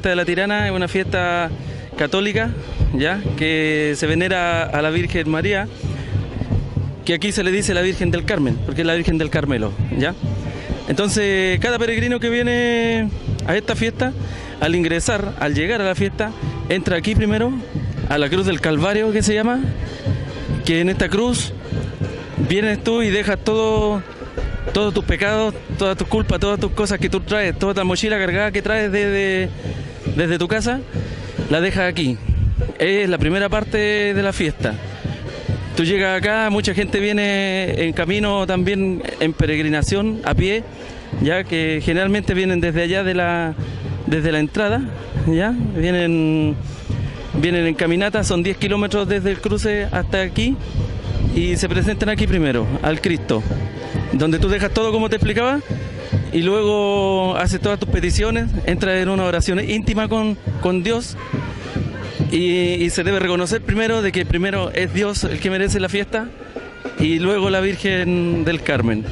fiesta de la Tirana es una fiesta católica, ¿ya? Que se venera a la Virgen María, que aquí se le dice la Virgen del Carmen, porque es la Virgen del Carmelo, ¿ya? Entonces, cada peregrino que viene a esta fiesta, al ingresar, al llegar a la fiesta, entra aquí primero a la cruz del Calvario que se llama, que en esta cruz vienes tú y dejas todo todos tus pecados, todas tus culpas, todas tus cosas que tú traes, toda la mochila cargada que traes desde, desde tu casa, la dejas aquí. Es la primera parte de la fiesta. Tú llegas acá, mucha gente viene en camino también en peregrinación a pie, ya que generalmente vienen desde allá de la, desde la entrada, ya vienen, vienen en caminata, son 10 kilómetros desde el cruce hasta aquí y se presentan aquí primero, al Cristo, donde tú dejas todo como te explicaba y luego haces todas tus peticiones, entras en una oración íntima con, con Dios y, y se debe reconocer primero de que primero es Dios el que merece la fiesta y luego la Virgen del Carmen.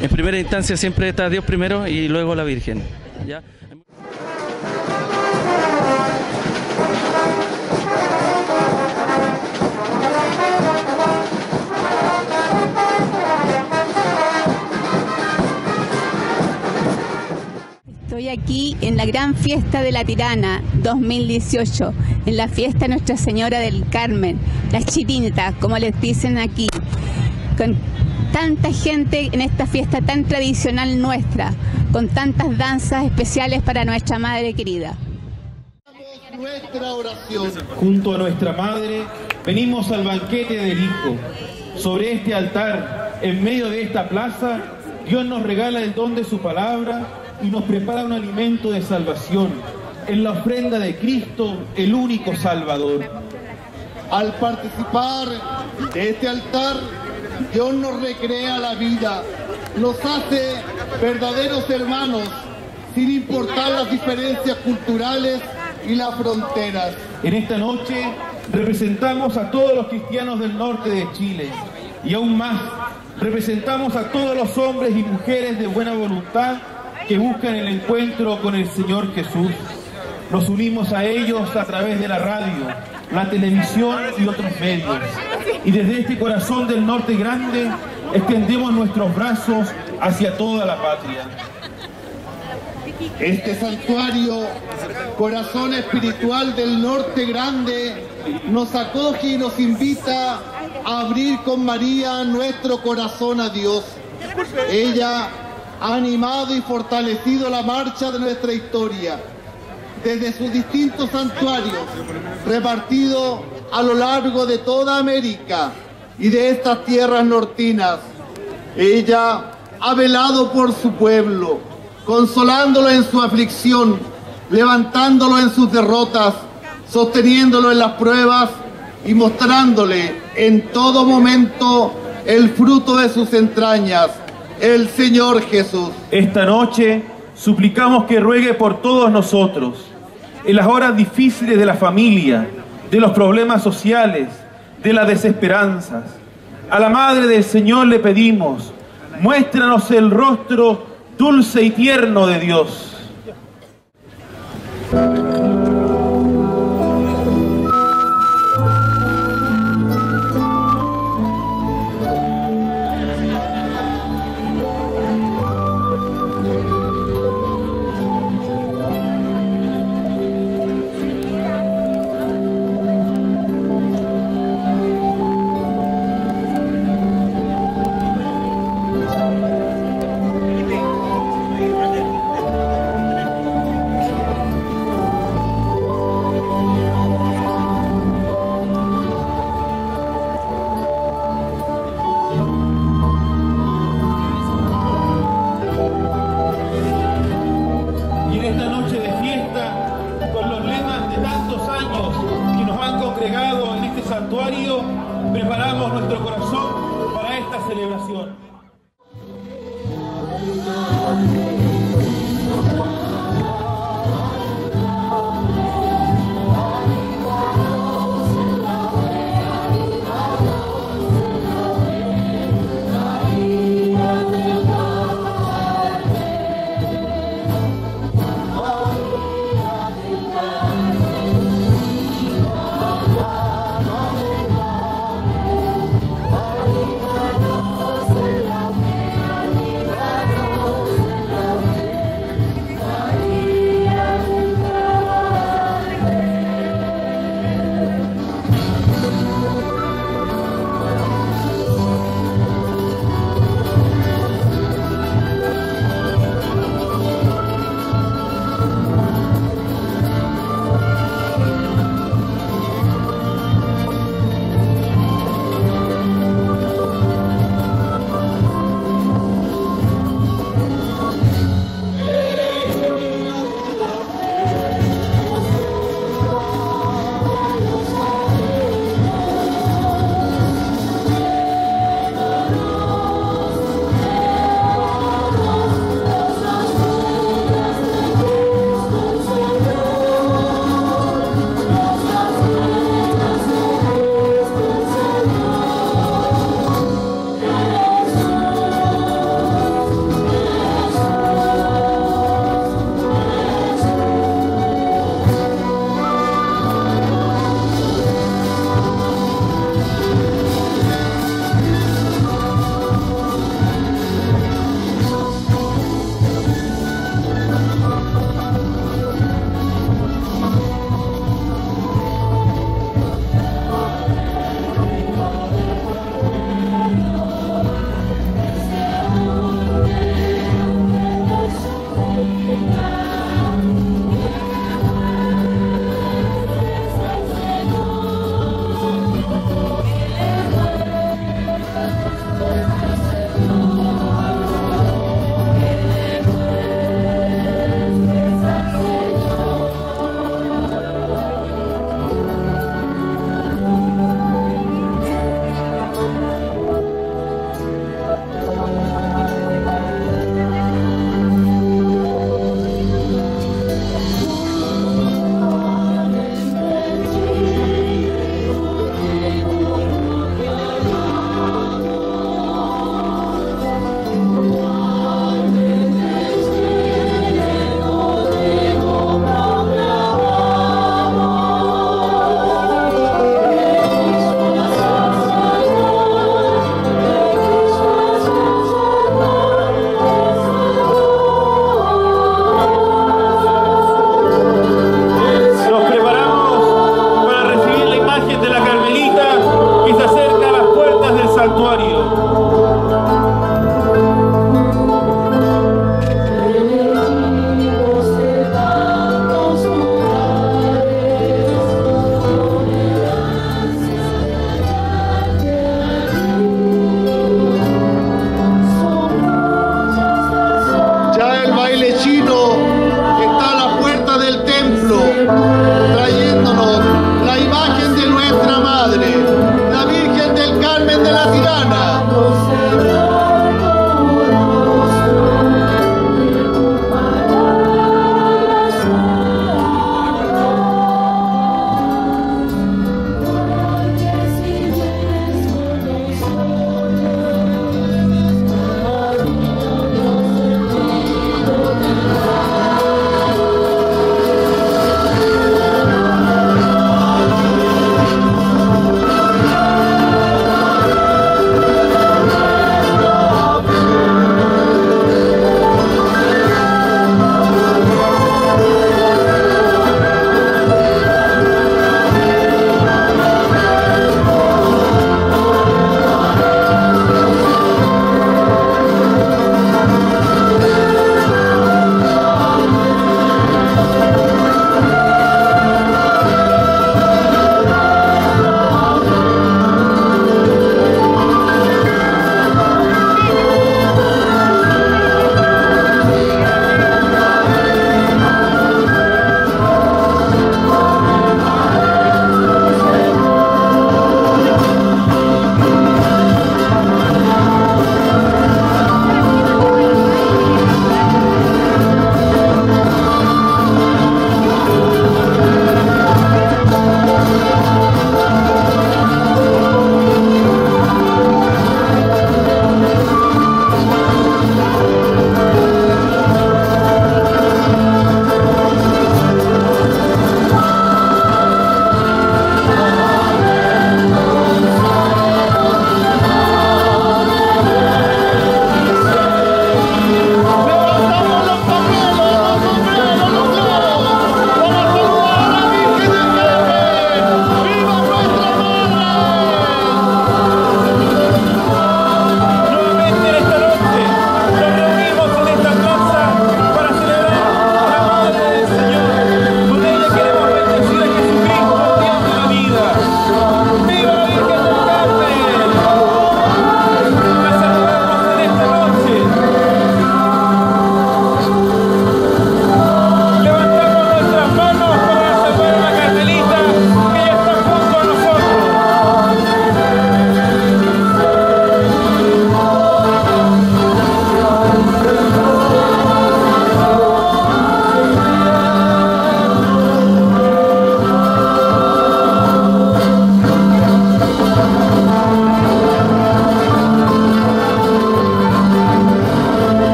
En primera instancia siempre está Dios primero y luego la Virgen. ¿ya? Estoy aquí en la gran fiesta de la Tirana 2018, en la fiesta Nuestra Señora del Carmen, la chirinita, como les dicen aquí, con tanta gente en esta fiesta tan tradicional nuestra, con tantas danzas especiales para nuestra Madre querida. Nuestra oración. Junto a nuestra Madre, venimos al banquete del Hijo. Sobre este altar, en medio de esta plaza, Dios nos regala el don de su palabra y nos prepara un alimento de salvación en la ofrenda de Cristo, el único Salvador. Al participar de este altar, Dios nos recrea la vida, nos hace verdaderos hermanos, sin importar las diferencias culturales y las fronteras. En esta noche representamos a todos los cristianos del norte de Chile y aún más, representamos a todos los hombres y mujeres de buena voluntad que buscan el encuentro con el Señor Jesús. Nos unimos a ellos a través de la radio, la televisión y otros medios. Y desde este corazón del norte grande extendemos nuestros brazos hacia toda la patria. Este santuario, corazón espiritual del norte grande, nos acoge y nos invita a abrir con María nuestro corazón a Dios. Ella ha animado y fortalecido la marcha de nuestra historia desde sus distintos santuarios repartidos a lo largo de toda América y de estas tierras nortinas. Ella ha velado por su pueblo, consolándolo en su aflicción, levantándolo en sus derrotas, sosteniéndolo en las pruebas y mostrándole en todo momento el fruto de sus entrañas, el Señor Jesús. Esta noche suplicamos que ruegue por todos nosotros, en las horas difíciles de la familia, de los problemas sociales, de las desesperanzas. A la Madre del Señor le pedimos, muéstranos el rostro dulce y tierno de Dios.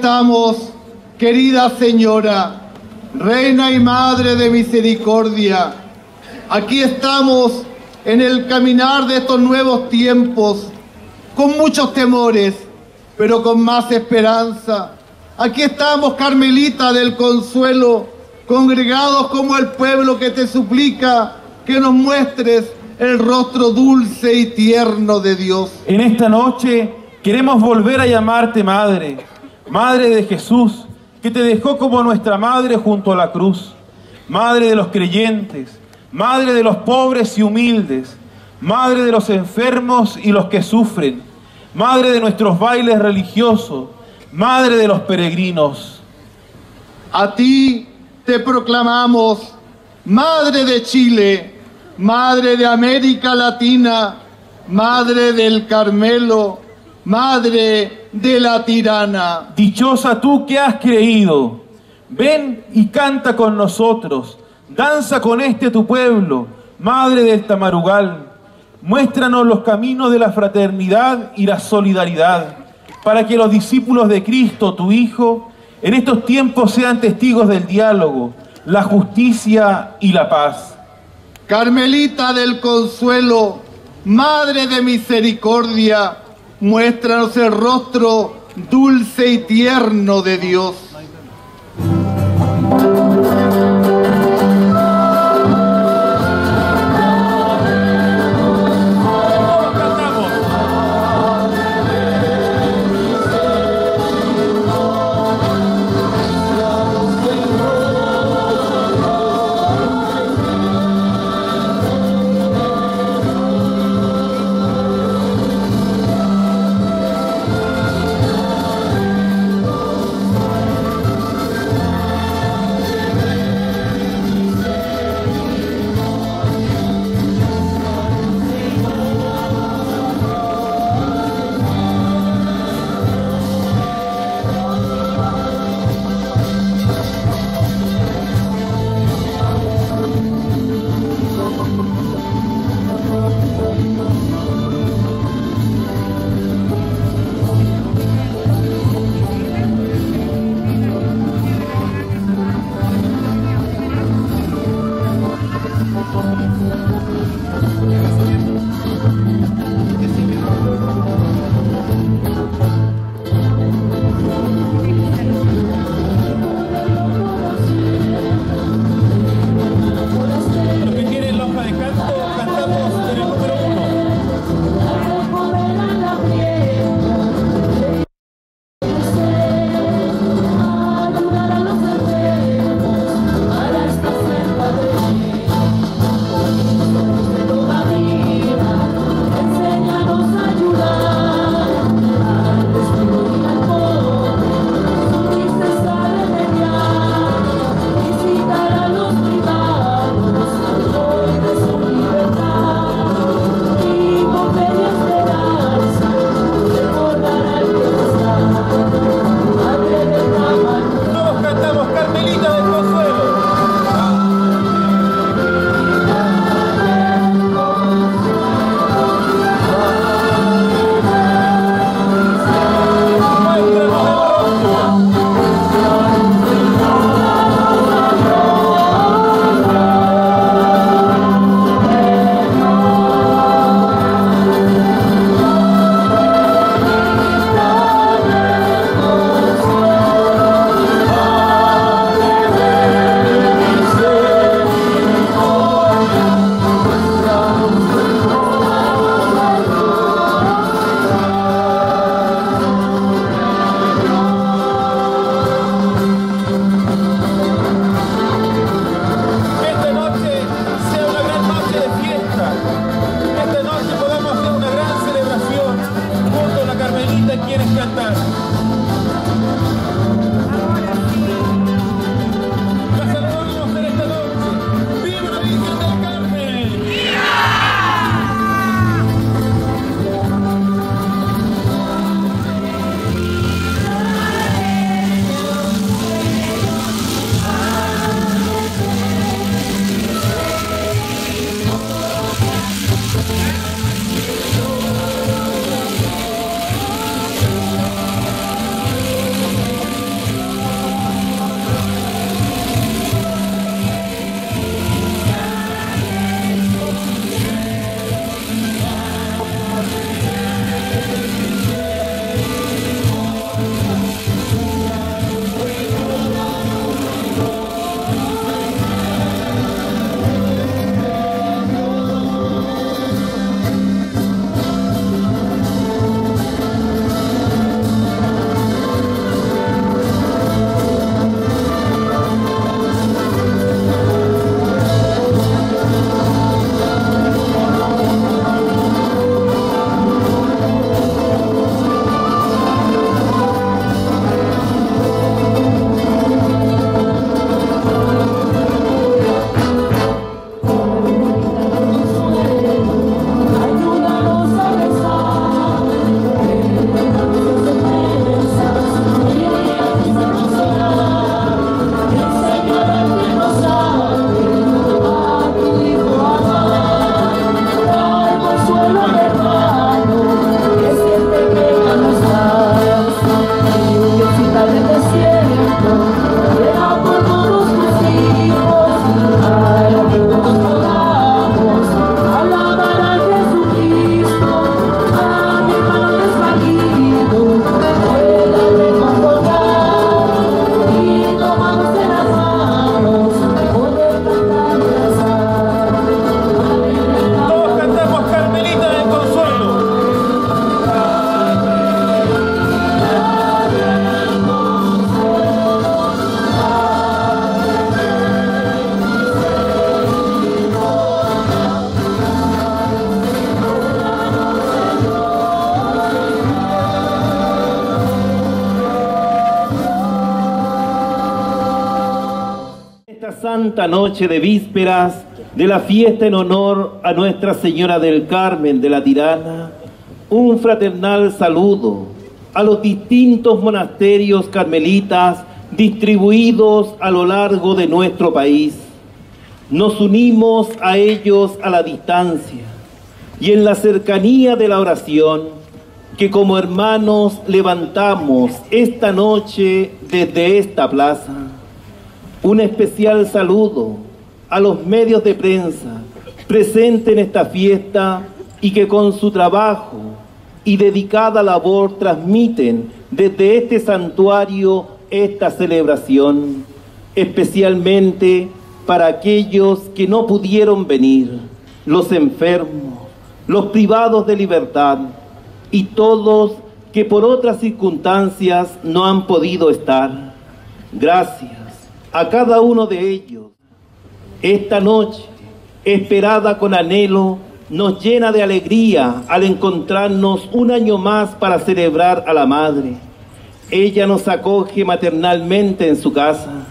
Estamos, querida señora, reina y madre de misericordia. Aquí estamos en el caminar de estos nuevos tiempos, con muchos temores, pero con más esperanza. Aquí estamos, Carmelita del Consuelo, congregados como el pueblo que te suplica que nos muestres el rostro dulce y tierno de Dios. En esta noche queremos volver a llamarte Madre, Madre de Jesús, que te dejó como nuestra Madre junto a la cruz, Madre de los creyentes, Madre de los pobres y humildes, Madre de los enfermos y los que sufren, Madre de nuestros bailes religiosos, Madre de los peregrinos. A ti te proclamamos, Madre de Chile, Madre de América Latina, Madre del Carmelo, Madre de la Tirana. Dichosa tú que has creído, ven y canta con nosotros, danza con este tu pueblo, Madre del Tamarugal. Muéstranos los caminos de la fraternidad y la solidaridad, para que los discípulos de Cristo, tu Hijo, en estos tiempos sean testigos del diálogo, la justicia y la paz. Carmelita del Consuelo, Madre de Misericordia, muéstranos el rostro dulce y tierno de Dios. De vísperas de la fiesta en honor a Nuestra Señora del Carmen de la Tirana, un fraternal saludo a los distintos monasterios carmelitas distribuidos a lo largo de nuestro país. Nos unimos a ellos a la distancia y en la cercanía de la oración que como hermanos levantamos esta noche desde esta plaza. Un especial saludo a los medios de prensa presentes en esta fiesta y que con su trabajo y dedicada labor transmiten desde este santuario esta celebración, especialmente para aquellos que no pudieron venir, los enfermos, los privados de libertad y todos que por otras circunstancias no han podido estar. Gracias a cada uno de ellos. Esta noche, esperada con anhelo, nos llena de alegría al encontrarnos un año más para celebrar a la Madre. Ella nos acoge maternalmente en su casa.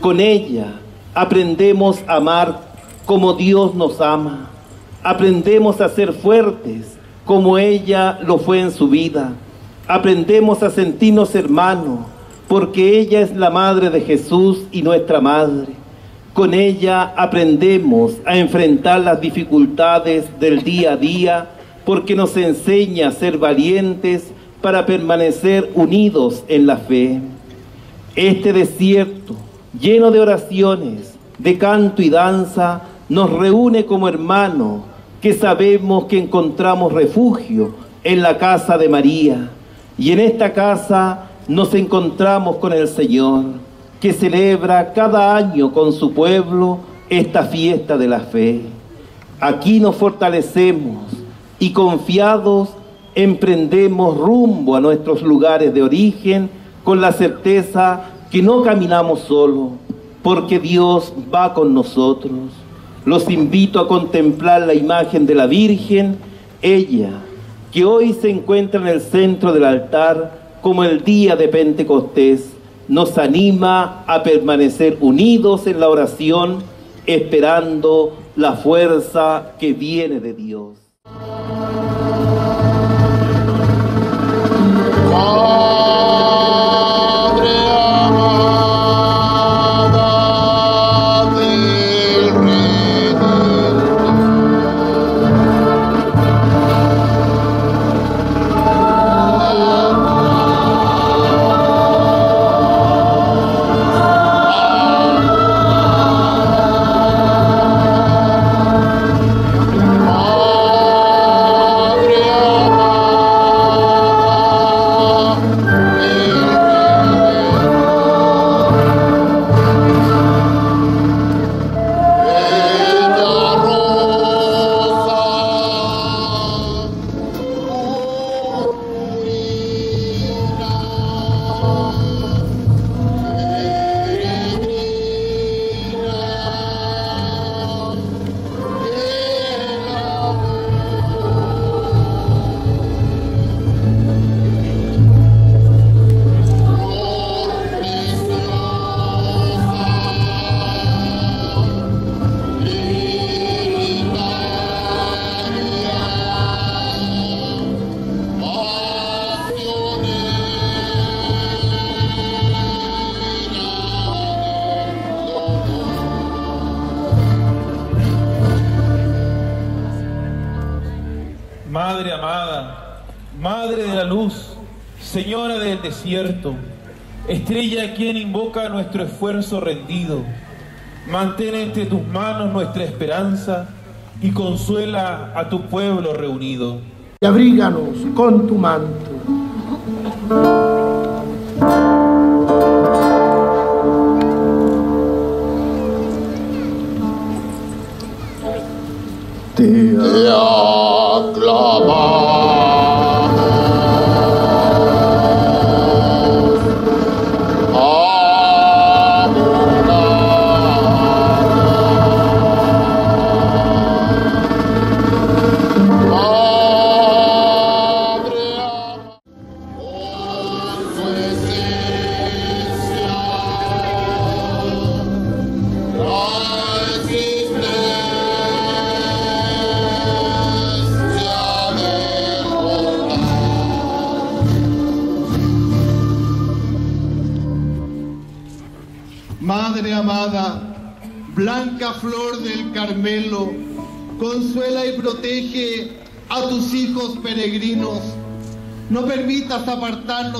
Con ella aprendemos a amar como Dios nos ama. Aprendemos a ser fuertes como ella lo fue en su vida. Aprendemos a sentirnos hermanos porque ella es la madre de Jesús y nuestra madre. Con ella aprendemos a enfrentar las dificultades del día a día porque nos enseña a ser valientes para permanecer unidos en la fe. Este desierto, lleno de oraciones, de canto y danza, nos reúne como hermanos que sabemos que encontramos refugio en la casa de María. Y en esta casa nos encontramos con el Señor, que celebra cada año con su pueblo esta fiesta de la fe. Aquí nos fortalecemos y confiados emprendemos rumbo a nuestros lugares de origen con la certeza que no caminamos solo, porque Dios va con nosotros. Los invito a contemplar la imagen de la Virgen, ella, que hoy se encuentra en el centro del altar como el día de Pentecostés, nos anima a permanecer unidos en la oración, esperando la fuerza que viene de Dios. Rendido, mantén entre tus manos nuestra esperanza y consuela a tu pueblo reunido. y abríganos con tu manto.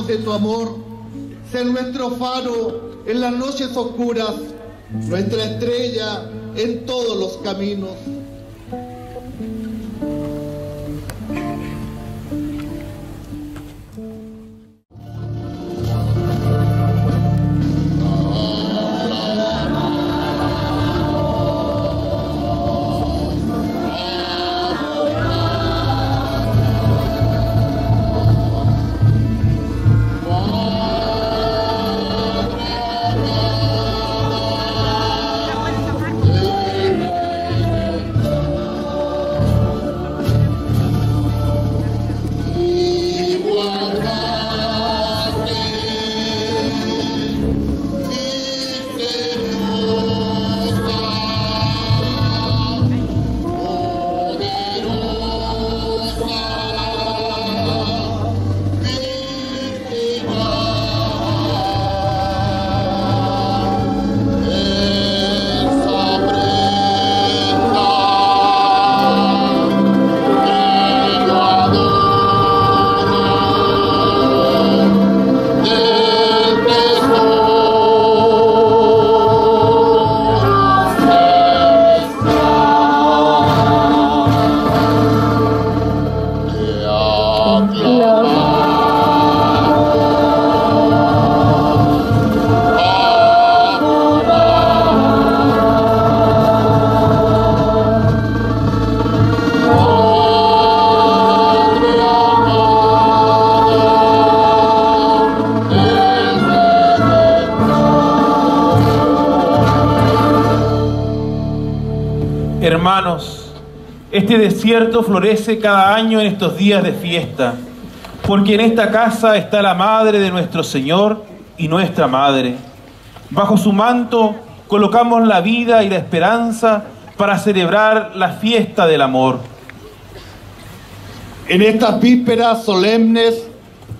De tu amor, ser nuestro faro en las noches oscuras, nuestra estrella en todos los caminos. Este desierto florece cada año en estos días de fiesta, porque en esta casa está la madre de nuestro Señor y nuestra madre. Bajo su manto colocamos la vida y la esperanza para celebrar la fiesta del amor. En estas vísperas solemnes,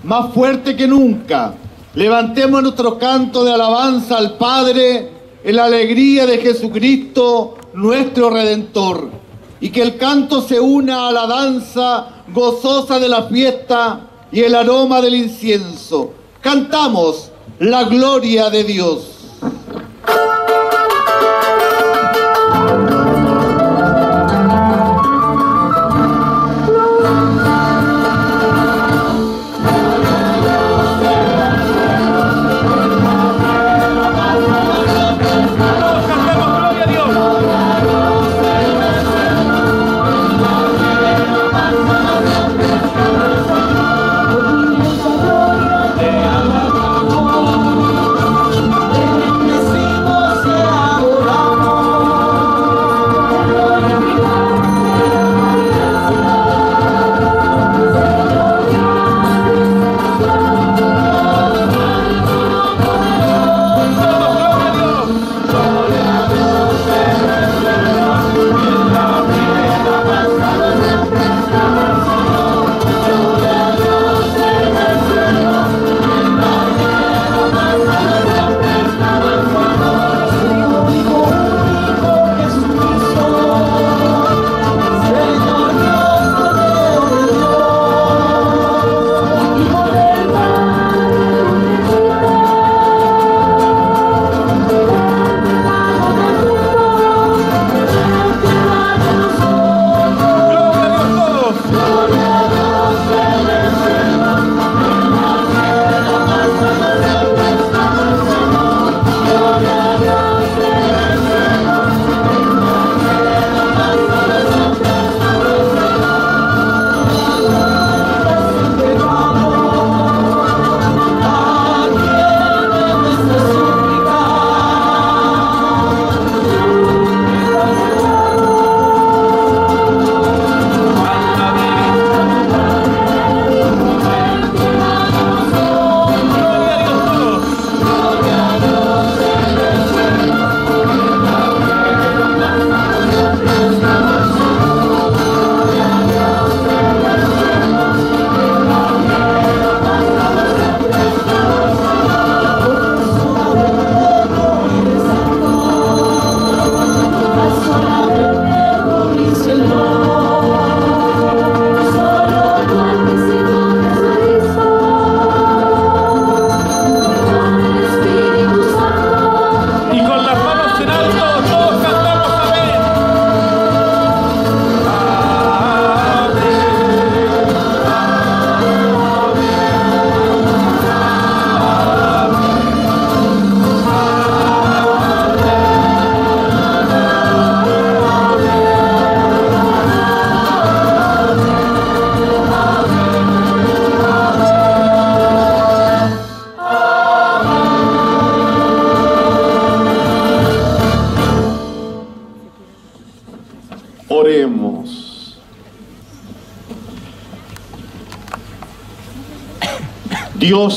más fuerte que nunca, levantemos nuestro canto de alabanza al Padre en la alegría de Jesucristo, nuestro Redentor, y que el canto se una a la danza gozosa de la fiesta y el aroma del incienso. Cantamos la gloria de Dios.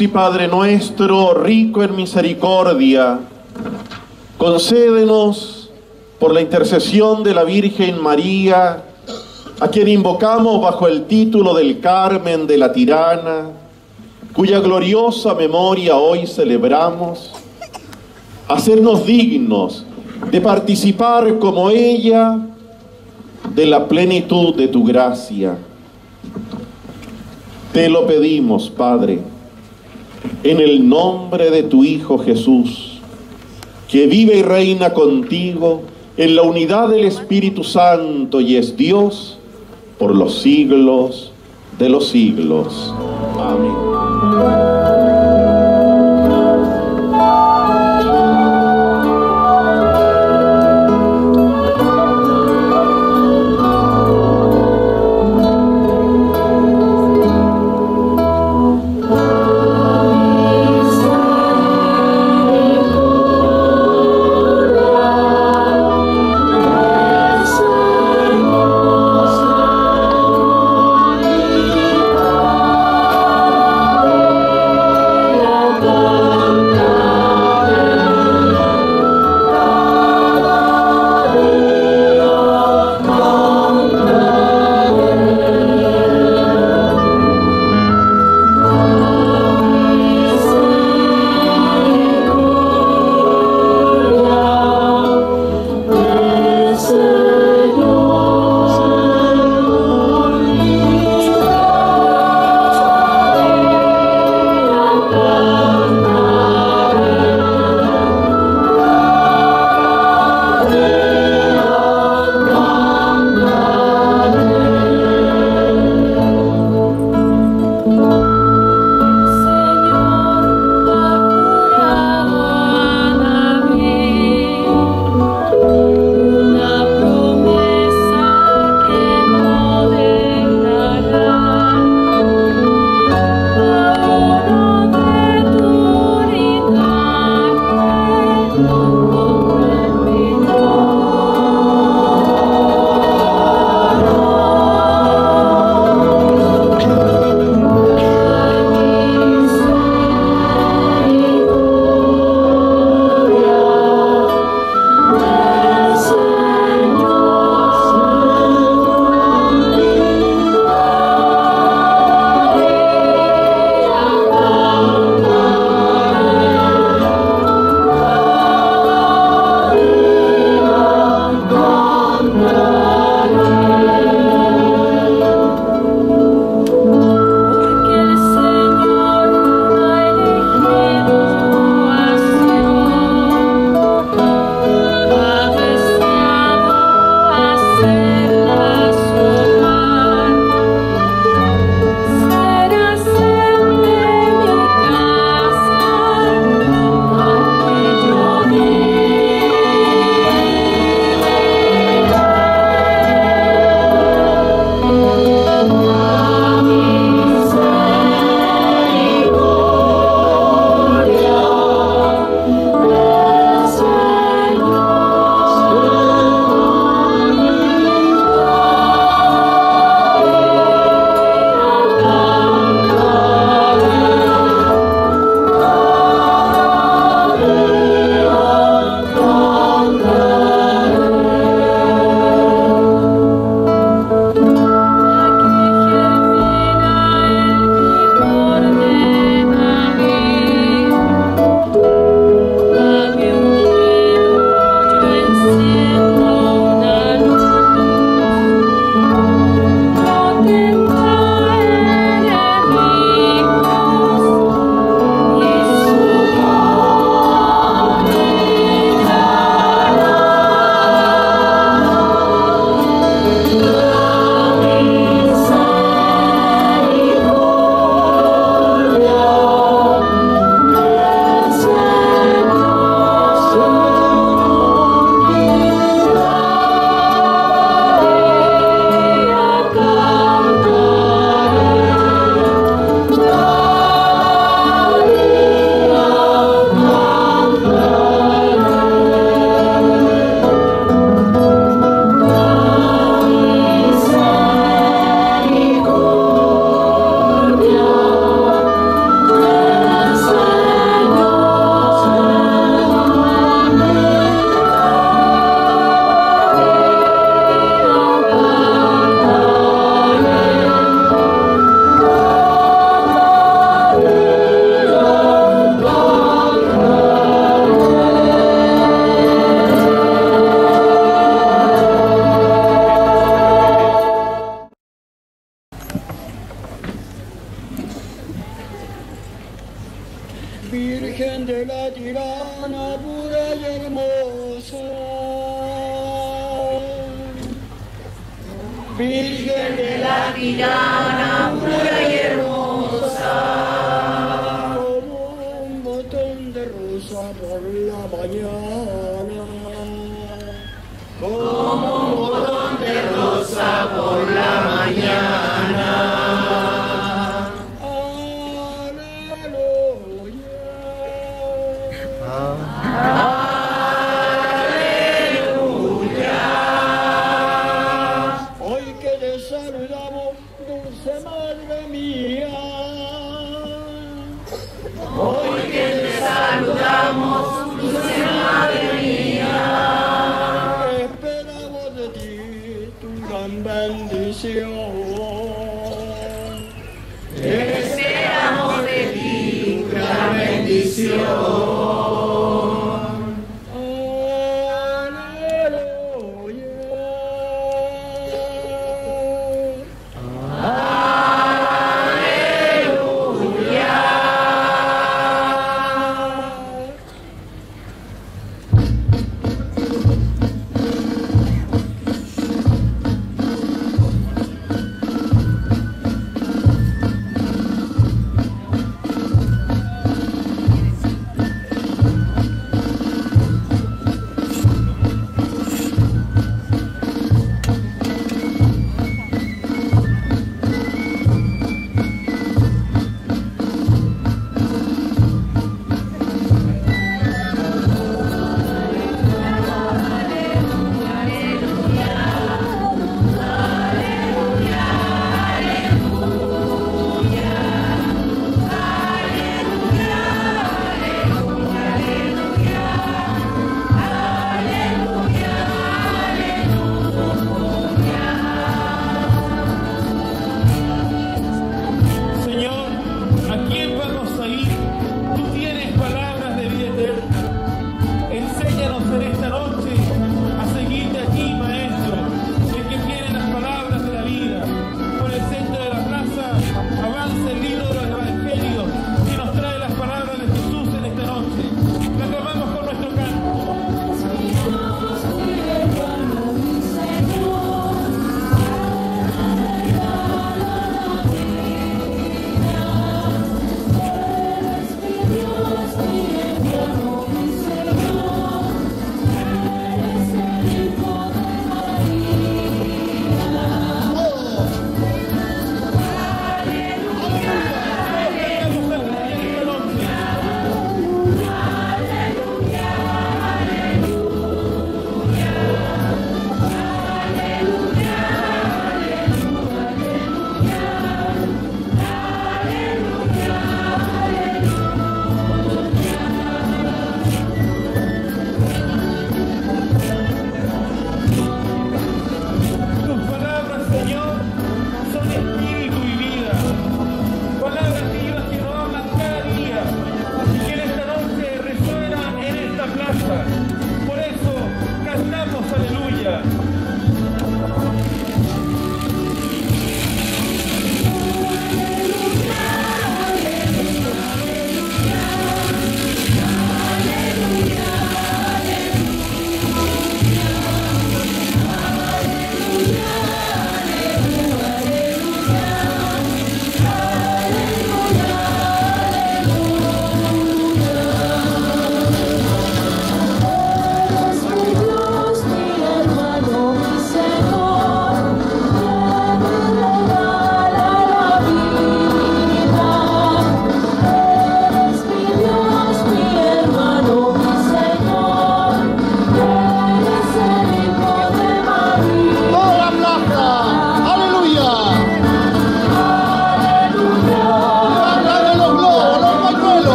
Y Padre nuestro, rico en misericordia, concédenos por la intercesión de la Virgen María, a quien invocamos bajo el título del Carmen de la Tirana, cuya gloriosa memoria hoy celebramos, hacernos dignos de participar como ella de la plenitud de tu gracia. Te lo pedimos, Padre, en el nombre de tu Hijo Jesús, que vive y reina contigo en la unidad del Espíritu Santo y es Dios por los siglos de los siglos. Amén.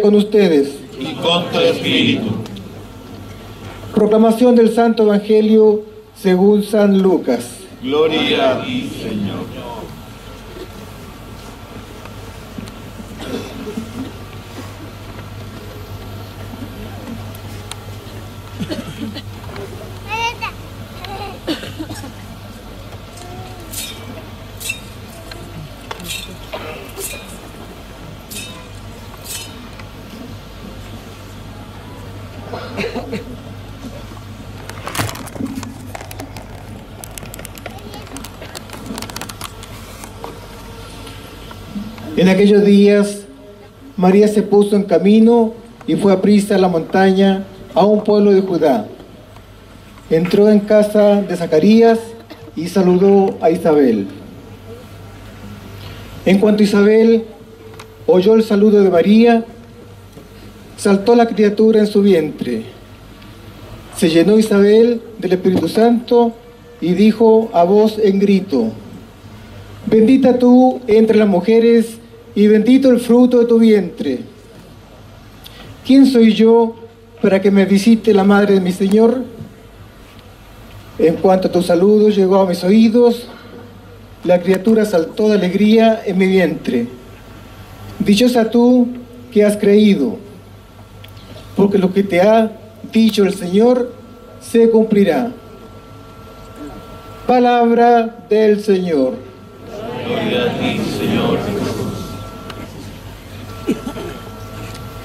Con ustedes. y con tu espíritu. Proclamación del Santo Evangelio según San Lucas. Gloria a ti, Señor. En aquellos días, María se puso en camino y fue a prisa a la montaña, a un pueblo de Judá. Entró en casa de Zacarías y saludó a Isabel. En cuanto Isabel oyó el saludo de María, saltó la criatura en su vientre. Se llenó Isabel del Espíritu Santo y dijo a voz en grito, Bendita tú entre las mujeres y bendito el fruto de tu vientre. ¿Quién soy yo para que me visite la madre de mi Señor? En cuanto tu saludo llegó a mis oídos, la criatura saltó de alegría en mi vientre. Dichosa tú que has creído, porque lo que te ha dicho el Señor se cumplirá. Palabra del Señor. Gloria a ti, Señor.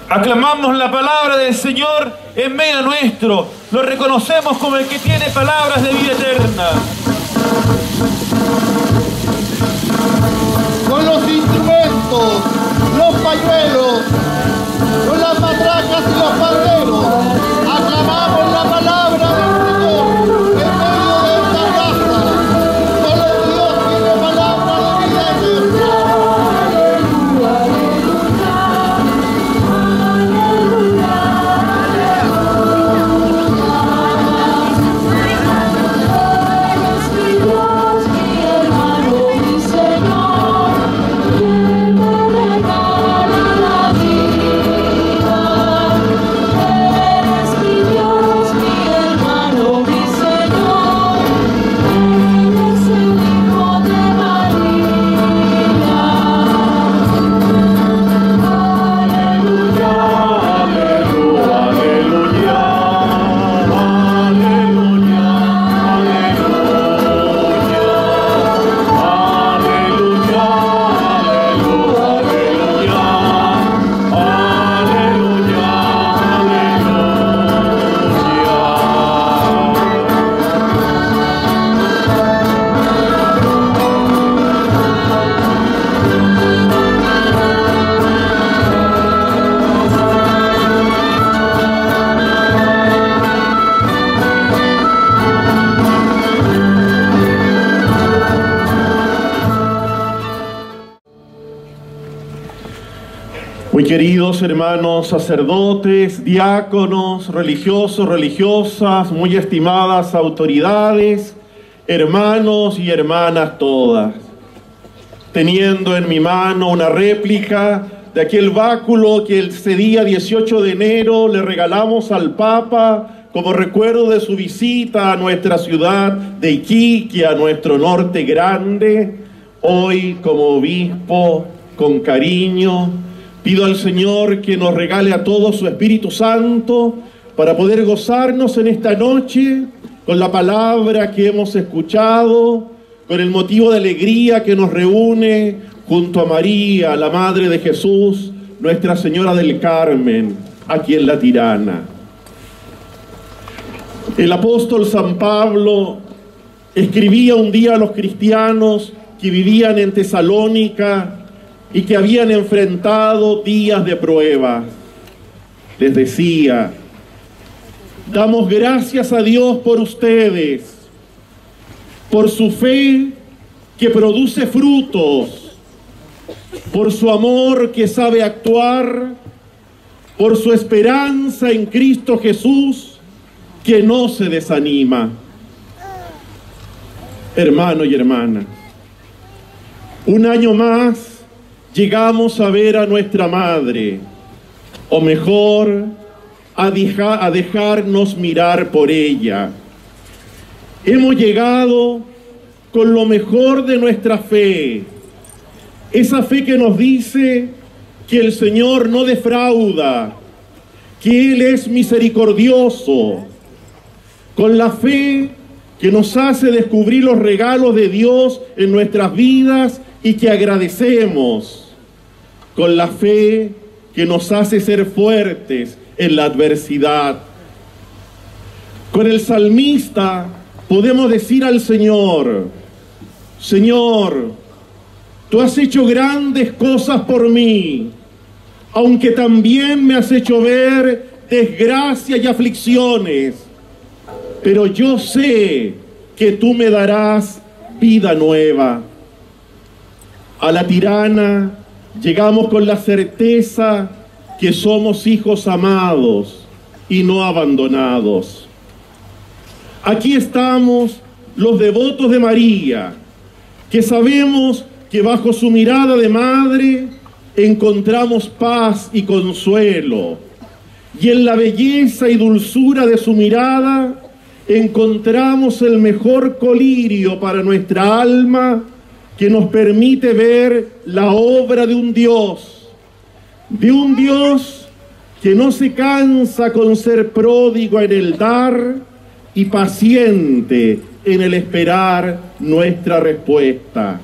Aclamamos la palabra del Señor en medio nuestro. Lo reconocemos como el que tiene palabras de vida eterna. con los instrumentos, los pañuelos, con las matracas y los panderos. Queridos hermanos sacerdotes, diáconos, religiosos, religiosas, muy estimadas autoridades, hermanos y hermanas todas, teniendo en mi mano una réplica de aquel báculo que ese día 18 de enero le regalamos al Papa como recuerdo de su visita a nuestra ciudad de Iquique, a nuestro norte grande, hoy como obispo, con cariño, Pido al Señor que nos regale a todos su Espíritu Santo para poder gozarnos en esta noche con la palabra que hemos escuchado, con el motivo de alegría que nos reúne junto a María, la Madre de Jesús, Nuestra Señora del Carmen, aquí en la Tirana. El apóstol San Pablo escribía un día a los cristianos que vivían en Tesalónica y que habían enfrentado días de prueba. Les decía, damos gracias a Dios por ustedes, por su fe que produce frutos, por su amor que sabe actuar, por su esperanza en Cristo Jesús que no se desanima. Hermano y hermana, un año más llegamos a ver a nuestra madre, o mejor, a, a dejarnos mirar por ella. Hemos llegado con lo mejor de nuestra fe, esa fe que nos dice que el Señor no defrauda, que Él es misericordioso, con la fe que nos hace descubrir los regalos de Dios en nuestras vidas y que agradecemos, con la fe que nos hace ser fuertes en la adversidad. Con el salmista podemos decir al Señor, Señor, tú has hecho grandes cosas por mí, aunque también me has hecho ver desgracias y aflicciones, pero yo sé que tú me darás vida nueva. A la tirana llegamos con la certeza que somos hijos amados y no abandonados. Aquí estamos los devotos de María, que sabemos que bajo su mirada de madre encontramos paz y consuelo, y en la belleza y dulzura de su mirada encontramos el mejor colirio para nuestra alma que nos permite ver la obra de un Dios, de un Dios que no se cansa con ser pródigo en el dar y paciente en el esperar nuestra respuesta.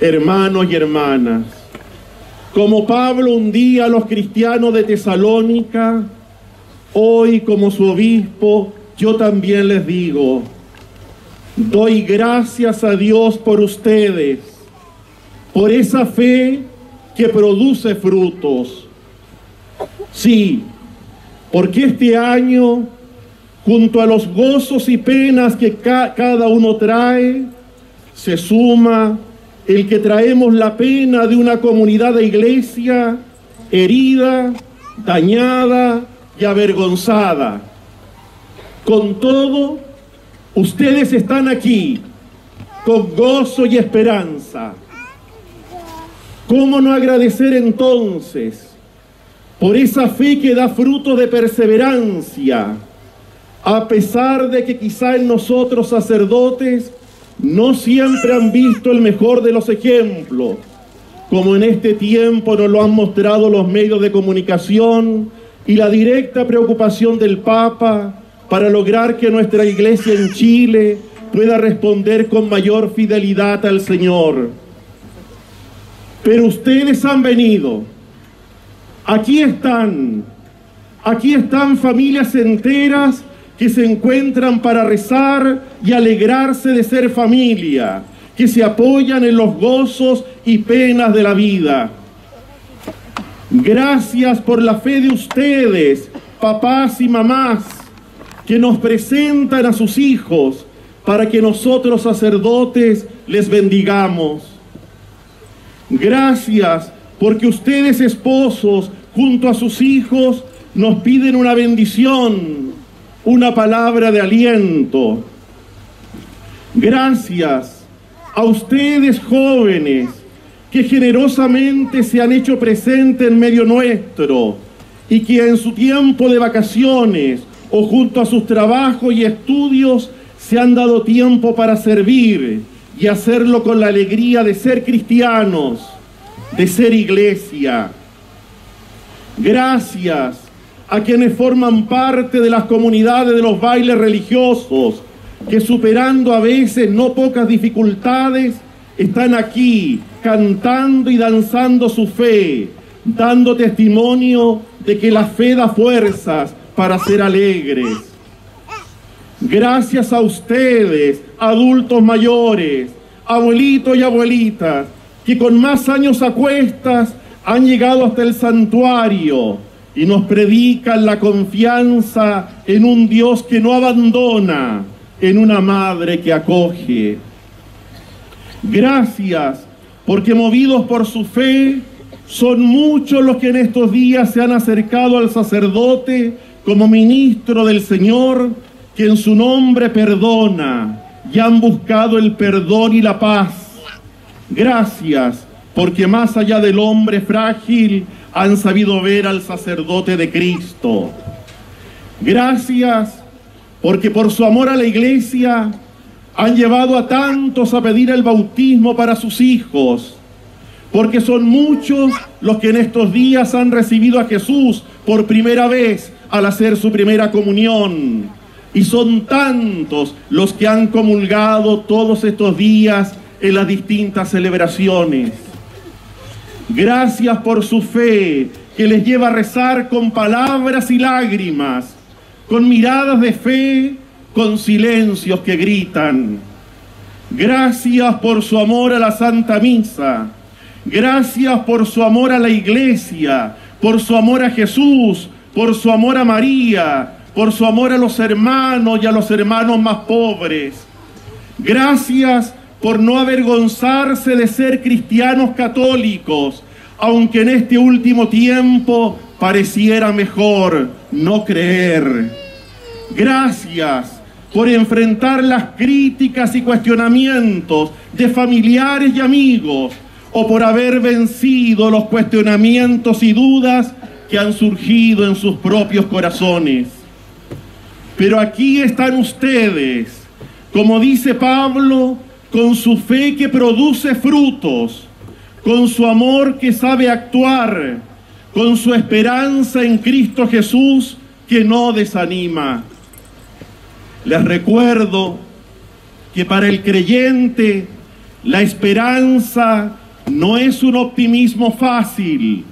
Hermanos y hermanas, como Pablo un día a los cristianos de Tesalónica, hoy como su obispo, yo también les digo, doy gracias a Dios por ustedes, por esa fe que produce frutos. Sí, porque este año, junto a los gozos y penas que ca- cada uno trae, se suma el que traemos la pena de una comunidad de iglesia herida, dañada y avergonzada. Con todo, ustedes están aquí con gozo y esperanza. ¿Cómo no agradecer entonces por esa fe que da fruto de perseverancia, a pesar de que quizá en nosotros sacerdotes no siempre han visto el mejor de los ejemplos, como en este tiempo nos lo han mostrado los medios de comunicación y la directa preocupación del Papa para lograr que nuestra iglesia en Chile pueda responder con mayor fidelidad al Señor. Pero ustedes han venido, aquí están, aquí están familias enteras que se encuentran para rezar y alegrarse de ser familia, que se apoyan en los gozos y penas de la vida. Gracias por la fe de ustedes, papás y mamás, que nos presentan a sus hijos para que nosotros sacerdotes les bendigamos. Gracias porque ustedes esposos junto a sus hijos nos piden una bendición, una palabra de aliento. Gracias a ustedes jóvenes que generosamente se han hecho presente en medio nuestro y que en su tiempo de vacaciones o junto a sus trabajos y estudios se han dado tiempo para servir y hacerlo con la alegría de ser cristianos, de ser iglesia. Gracias a quienes forman parte de las comunidades de los bailes religiosos, que superando a veces no pocas dificultades, están aquí cantando y danzando su fe, dando testimonio de que la fe da fuerzas para ser alegres. Gracias a ustedes, adultos mayores, abuelitos y abuelitas, que con más años a cuestas han llegado hasta el santuario y nos predican la confianza en un Dios que no abandona, en una madre que acoge. Gracias, porque movidos por su fe, son muchos los que en estos días se han acercado al sacerdote como ministro del Señor, que en su nombre perdona y han buscado el perdón y la paz. Gracias, porque más allá del hombre frágil han sabido ver al sacerdote de Cristo. Gracias porque por su amor a la iglesia han llevado a tantos a pedir el bautismo para sus hijos, porque son muchos los que en estos días han recibido a Jesús por primera vez al hacer su primera comunión. Y son tantos los que han comulgado todos estos días en las distintas celebraciones. Gracias por su fe que les lleva a rezar con palabras y lágrimas, con miradas de fe, con silencios que gritan. Gracias por su amor a la Santa Misa. Gracias por su amor a la iglesia, por su amor a Jesús, por su amor a María, por su amor a los hermanos y a los hermanos más pobres. Gracias por no avergonzarse de ser cristianos católicos, aunque en este último tiempo pareciera mejor no creer. Gracias por enfrentar las críticas y cuestionamientos de familiares y amigos, o por haber vencido los cuestionamientos y dudas que han surgido en sus propios corazones. Pero aquí están ustedes, como dice Pablo, con su fe que produce frutos, con su amor que sabe actuar, con su esperanza en Cristo Jesús que no desanima. Les recuerdo que para el creyente la esperanza no es un optimismo fácil,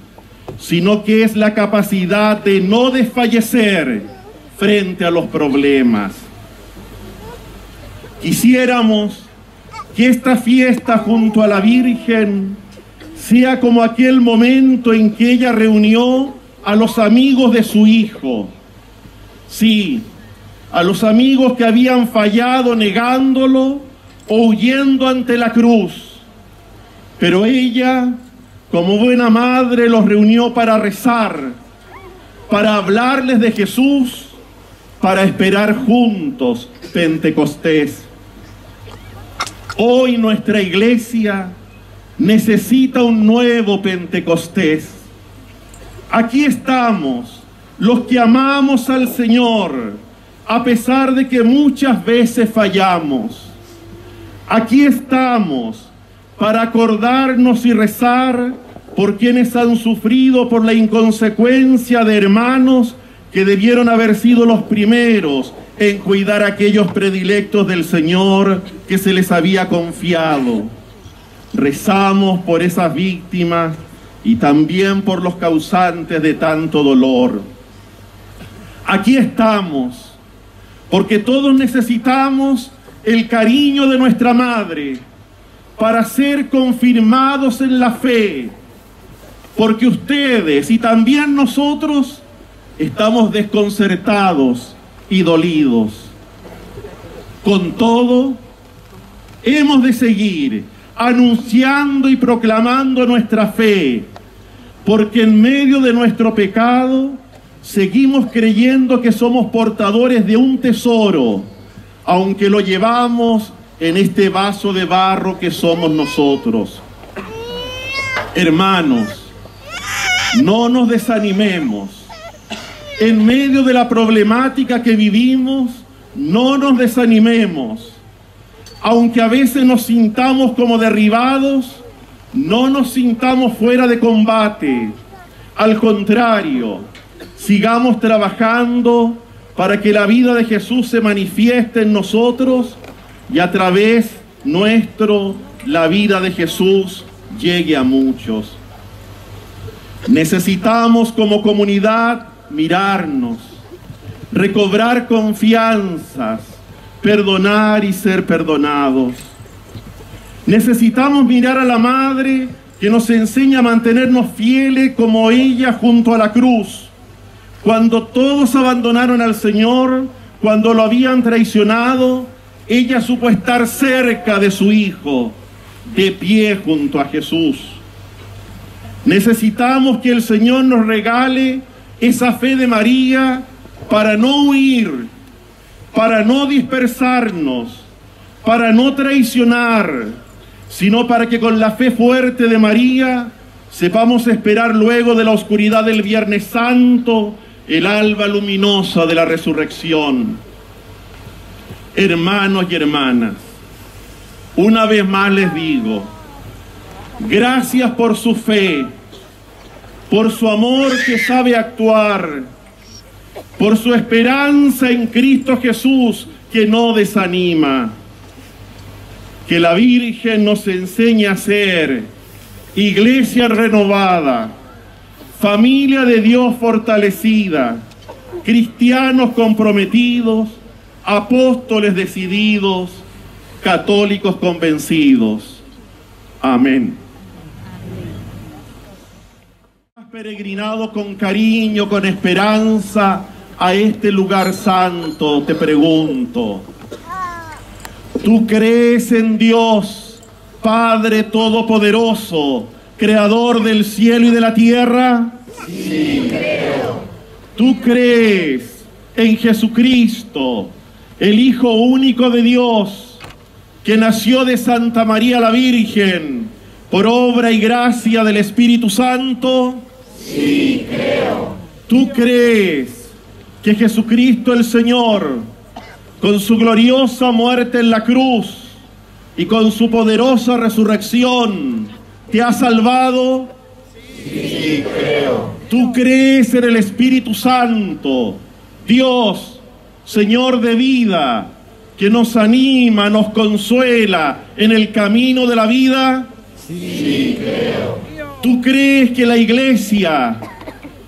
sino que es la capacidad de no desfallecer frente a los problemas. Quisiéramos que esta fiesta junto a la Virgen sea como aquel momento en que ella reunió a los amigos de su hijo. Sí, a los amigos que habían fallado negándolo o huyendo ante la cruz. Pero ella, como buena madre, los reunió para rezar, para hablarles de Jesús, para esperar juntos Pentecostés. Hoy nuestra iglesia necesita un nuevo Pentecostés. Aquí estamos, los que amamos al Señor, a pesar de que muchas veces fallamos. Aquí estamos para acordarnos y rezar por quienes han sufrido por la inconsecuencia de hermanos que debieron haber sido los primeros en cuidar a aquellos predilectos del Señor que se les había confiado. Rezamos por esas víctimas y también por los causantes de tanto dolor. Aquí estamos, porque todos necesitamos el cariño de nuestra madre para ser confirmados en la fe, porque ustedes y también nosotros estamos desconcertados y dolidos. Con todo, hemos de seguir anunciando y proclamando nuestra fe, porque en medio de nuestro pecado seguimos creyendo que somos portadores de un tesoro, aunque lo llevamos en este vaso de barro que somos nosotros. Hermanos, no nos desanimemos. En medio de la problemática que vivimos, no nos desanimemos. Aunque a veces nos sintamos como derribados, no nos sintamos fuera de combate. Al contrario, sigamos trabajando para que la vida de Jesús se manifieste en nosotros y a través nuestro la vida de Jesús llegue a muchos. Necesitamos como comunidad mirarnos, recobrar confianzas, perdonar y ser perdonados. Necesitamos mirar a la Madre que nos enseña a mantenernos fieles como ella junto a la cruz. Cuando todos abandonaron al Señor, cuando lo habían traicionado, ella supo estar cerca de su Hijo, de pie junto a Jesús. Necesitamos que el Señor nos regale esa fe de María para no huir, para no dispersarnos, para no traicionar, sino para que con la fe fuerte de María sepamos esperar luego de la oscuridad del Viernes Santo el alba luminosa de la resurrección. Hermanos y hermanas, una vez más les digo, gracias por su fe, por su amor que sabe actuar, por su esperanza en Cristo Jesús que no desanima. Que la Virgen nos enseñe a ser iglesia renovada, familia de Dios fortalecida, cristianos comprometidos, apóstoles decididos, católicos convencidos. Amén. Has peregrinado con cariño, con esperanza a este lugar santo, te pregunto. ¿Tú crees en Dios, Padre Todopoderoso, Creador del cielo y de la tierra? Sí, creo. ¿Tú crees en Jesucristo, el Hijo único de Dios, que nació de Santa María la Virgen por obra y gracia del Espíritu Santo? Sí, creo. ¿Tú crees que Jesucristo el Señor, con su gloriosa muerte en la cruz y con su poderosa resurrección, te ha salvado? Sí, creo. ¿Tú crees en el Espíritu Santo, Dios, Señor de vida, que nos anima, nos consuela en el camino de la vida? Sí, creo. ¿Tú crees que la iglesia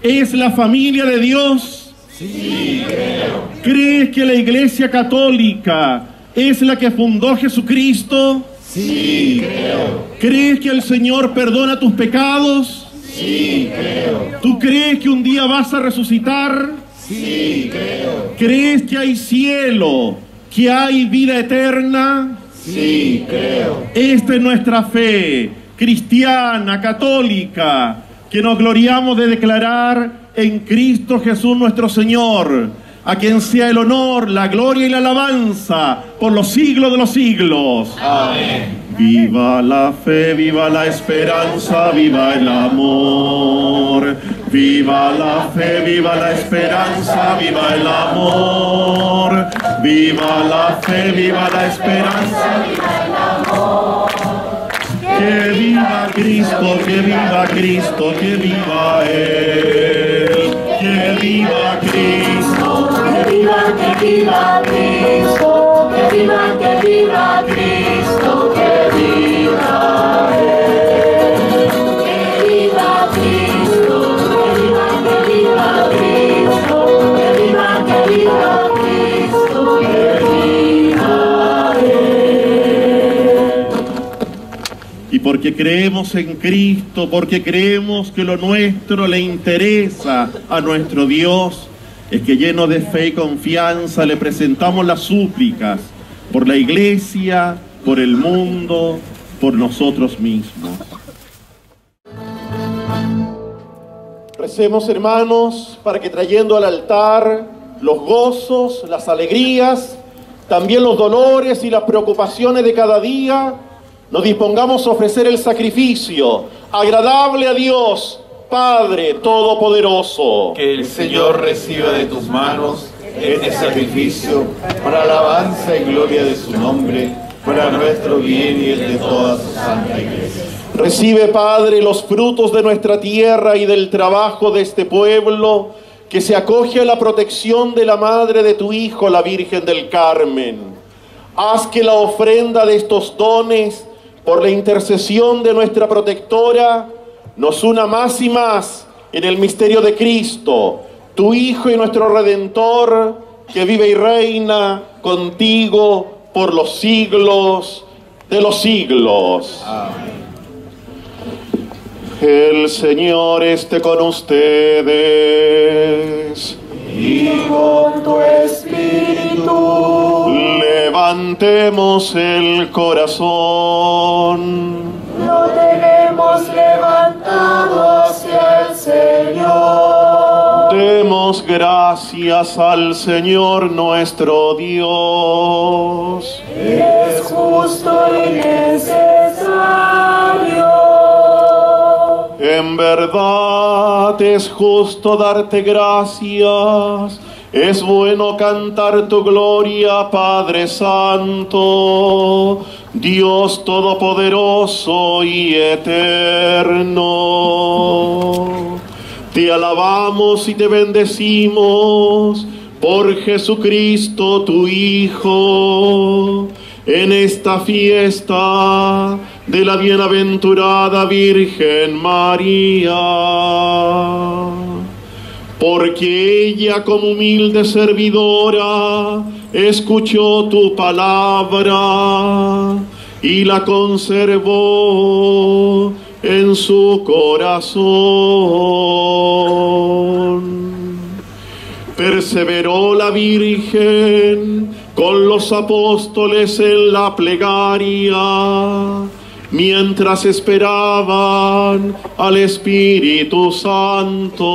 es la familia de Dios? Sí, creo. ¿Crees que la iglesia católica es la que fundó Jesucristo? Sí, creo. ¿Crees que el Señor perdona tus pecados? Sí, creo. ¿Tú crees que un día vas a resucitar? Sí, creo. ¿Crees que hay cielo? ¿Que hay vida eterna? Sí, creo. Esta es nuestra fe cristiana, católica, que nos gloriamos de declarar en Cristo Jesús nuestro Señor, a quien sea el honor, la gloria y la alabanza por los siglos de los siglos. Amén. Viva la fe, viva la esperanza, viva el amor. Viva la fe, viva la esperanza, viva el amor. Viva la fe, viva la esperanza, viva el amor. Que viva Cristo, que viva Cristo, que viva Él. Que viva Cristo, Que viva, que viva Cristo. Que viva, que viva porque creemos en Cristo, porque creemos que lo nuestro le interesa a nuestro Dios, es que lleno de fe y confianza le presentamos las súplicas por la iglesia, por el mundo, por nosotros mismos. Recemos hermanos para que trayendo al altar los gozos, las alegrías, también los dolores y las preocupaciones de cada día, nos dispongamos a ofrecer el sacrificio agradable a Dios, Padre Todopoderoso. Que el Señor reciba de tus manos este sacrificio para alabanza y gloria de su nombre, para nuestro bien y el de toda su santa iglesia. Recibe, Padre, los frutos de nuestra tierra y del trabajo de este pueblo, que se acoge a la protección de la Madre de tu Hijo, la Virgen del Carmen. Haz que la ofrenda de estos dones, por la intercesión de nuestra protectora, nos una más y más en el misterio de Cristo, tu Hijo y nuestro Redentor, que vive y reina contigo por los siglos de los siglos. El Señor esté con ustedes. Y con tu espíritu. Levantemos el corazón. Lo tenemos levantado hacia el Señor. Demos gracias al Señor nuestro Dios. Es justo y necesario. En verdad es justo darte gracias. Es bueno cantar tu gloria, Padre Santo, Dios Todopoderoso y Eterno. Te alabamos y te bendecimos por Jesucristo tu Hijo en esta fiesta de la bienaventurada Virgen María. Porque ella como humilde servidora escuchó tu palabra y la conservó en su corazón. Perseveró la Virgen con los apóstoles en la plegaria, mientras esperaban al Espíritu Santo.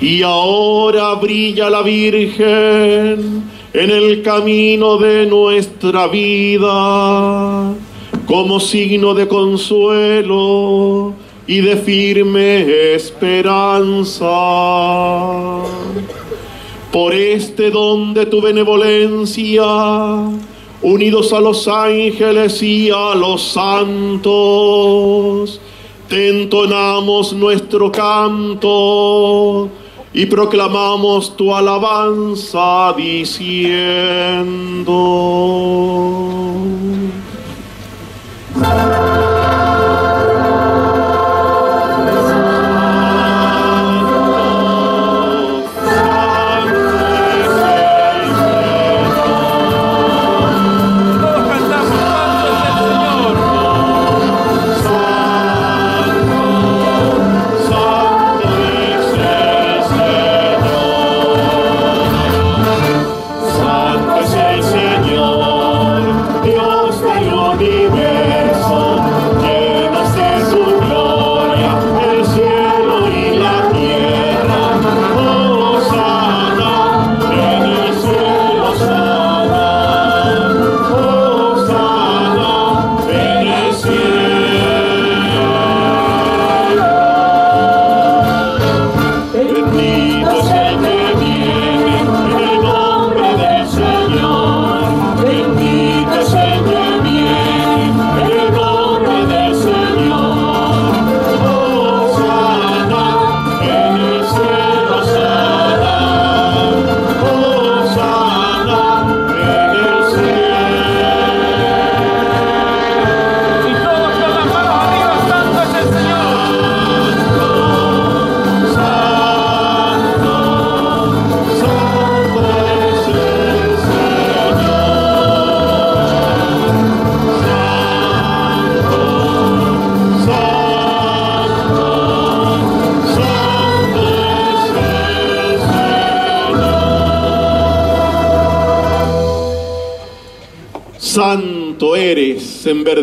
Y ahora brilla la Virgen en el camino de nuestra vida como signo de consuelo y de firme esperanza. Por este don de tu benevolencia, unidos a los ángeles y a los santos, te entonamos nuestro canto y proclamamos tu alabanza diciendo.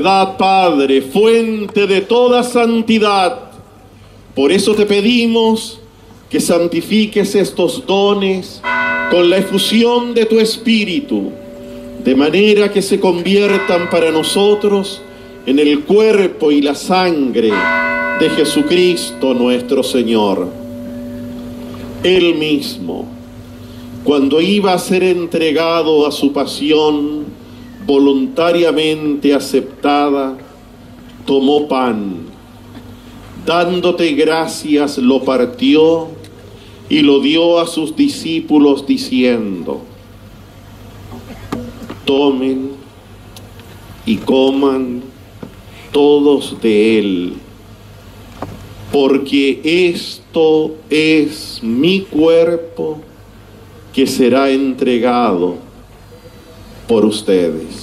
Padre, fuente de toda santidad. Por eso te pedimos que santifiques estos dones con la efusión de tu Espíritu, de manera que se conviertan para nosotros en el cuerpo y la sangre de Jesucristo nuestro Señor. Él mismo, cuando iba a ser entregado a su pasión voluntariamente aceptada, tomó pan, dándote gracias lo partió y lo dio a sus discípulos diciendo, tomen y coman todos de él, porque esto es mi cuerpo que será entregado por ustedes.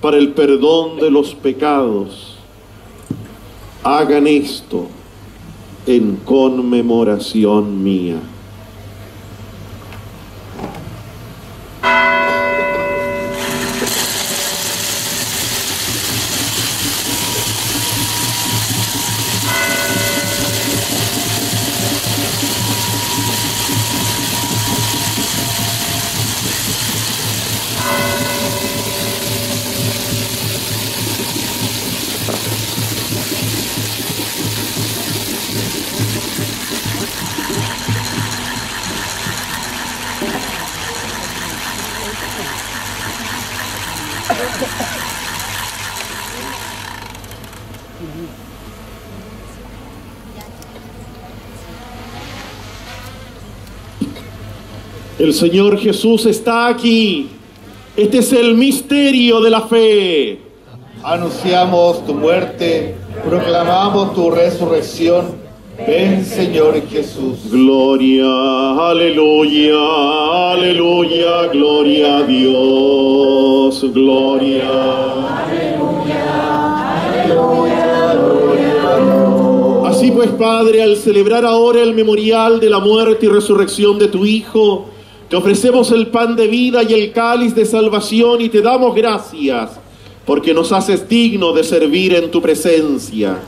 para el perdón de los pecados. Hagan esto en conmemoración mía. El Señor Jesús está aquí. Este es el misterio de la fe. Anunciamos tu muerte, proclamamos tu resurrección. Ven, Señor Jesús. Gloria, aleluya, aleluya, gloria a Dios, gloria. Así pues, Padre, al celebrar ahora el memorial de la muerte y resurrección de tu Hijo, te ofrecemos el pan de vida y el cáliz de salvación y te damos gracias porque nos haces digno de servir en tu presencia.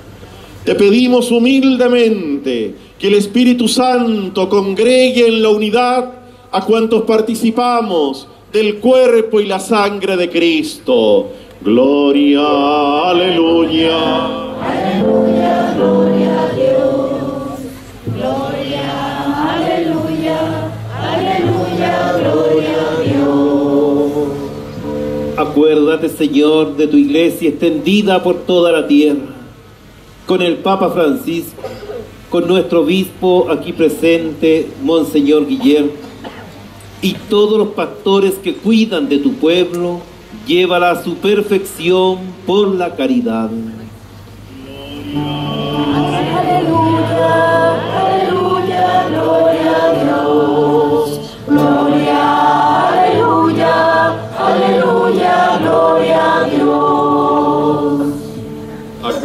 Te pedimos humildemente que el Espíritu Santo congregue en la unidad a cuantos participamos del cuerpo y la sangre de Cristo. Gloria, aleluya. Aleluya, gloria a Dios. Acuérdate, Señor, de tu iglesia extendida por toda la tierra, con el Papa Francisco, con nuestro obispo aquí presente, Monseñor Guillermo, y todos los pastores que cuidan de tu pueblo, llévala a su perfección por la caridad. Aleluya, aleluya, gloria a Dios.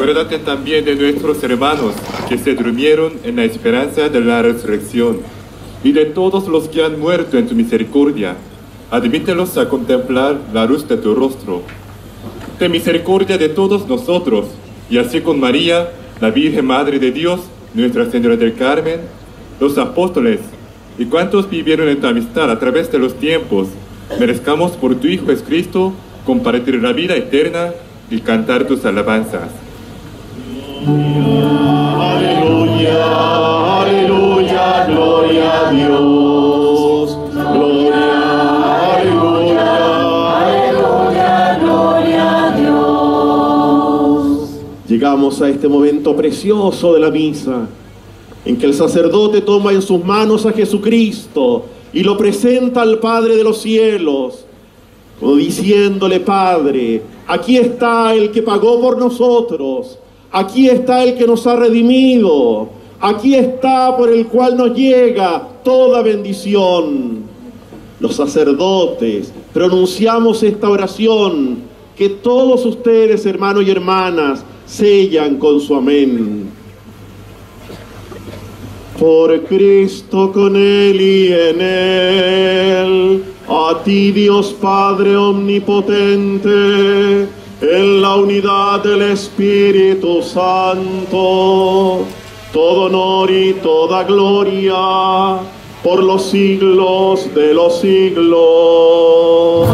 Acuérdate también de nuestros hermanos que se durmieron en la esperanza de la resurrección y de todos los que han muerto en tu misericordia. Admítelos a contemplar la luz de tu rostro. Ten misericordia de todos nosotros y así con María, la Virgen Madre de Dios, Nuestra Señora del Carmen, los apóstoles y cuantos vivieron en tu amistad a través de los tiempos, merezcamos por tu Hijo Jesucristo compartir la vida eterna y cantar tus alabanzas. Llegamos a este momento precioso de la misa, en que el sacerdote toma en sus manos a Jesucristo y lo presenta al Padre de los cielos, diciéndole, Padre, aquí está el que pagó por nosotros, aquí está el que nos ha redimido, aquí está por el cual nos llega toda bendición. Los sacerdotes pronunciamos esta oración que todos ustedes, hermanos y hermanas, sellan con su amén. Por Cristo con Él y en Él, a ti Dios Padre Omnipotente, en la unidad del Espíritu Santo, todo honor y toda gloria por los siglos de los siglos.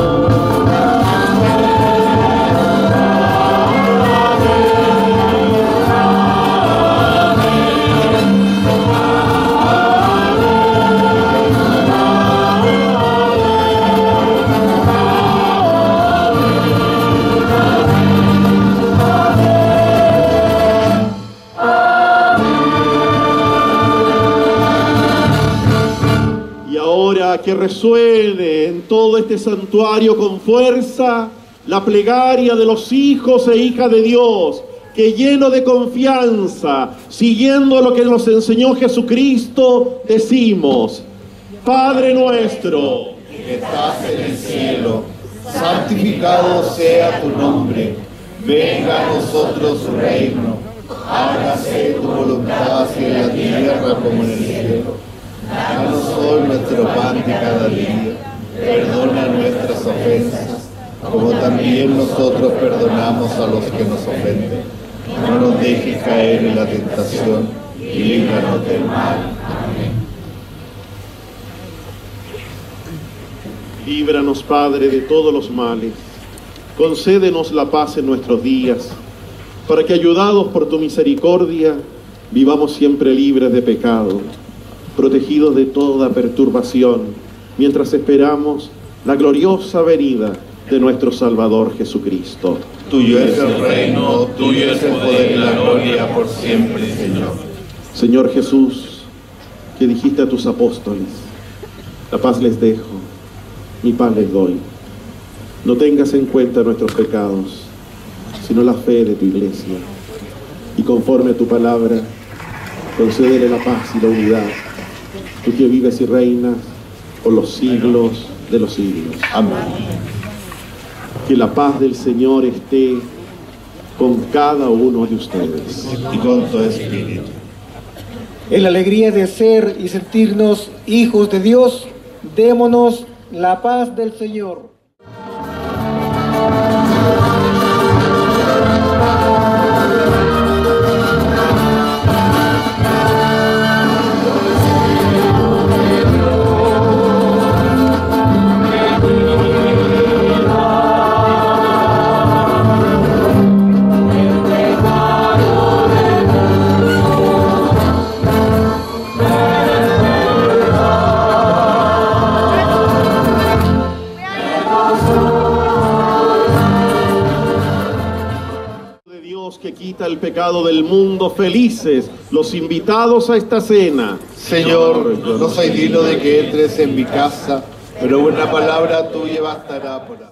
Que resuene en todo este santuario con fuerza la plegaria de los hijos e hijas de Dios, que lleno de confianza, siguiendo lo que nos enseñó Jesucristo, decimos, Padre nuestro, que estás en el cielo, santificado sea tu nombre, venga a nosotros tu reino, hágase tu voluntad en la tierra como en el cielo. Danos hoy nuestro pan de cada día, perdona nuestras ofensas, como también nosotros perdonamos a los que nos ofenden. No nos dejes caer en la tentación y líbranos del mal. Líbranos, Padre, de todos los males. Concédenos la paz en nuestros días, para que, ayudados por tu misericordia, vivamos siempre libres de pecado, protegidos de toda perturbación, mientras esperamos la gloriosa venida de nuestro Salvador Jesucristo. Tuyo es el reino, tuyo es el poder y la gloria por siempre, Señor. Señor Jesús, que dijiste a tus apóstoles, la paz les dejo, mi paz les doy. No tengas en cuenta nuestros pecados, sino la fe de tu iglesia. Y conforme a tu palabra, concédele la paz y la unidad, tú que vives y reinas por los siglos de los siglos. Amén. Que la paz del Señor esté con cada uno de ustedes. Y con tu espíritu. En la alegría de ser y sentirnos hijos de Dios, démonos la paz del Señor. Pecado del mundo, felices los invitados a esta cena. Señor, no soy digno de que entres en mi casa, pero una palabra tuya bastará para...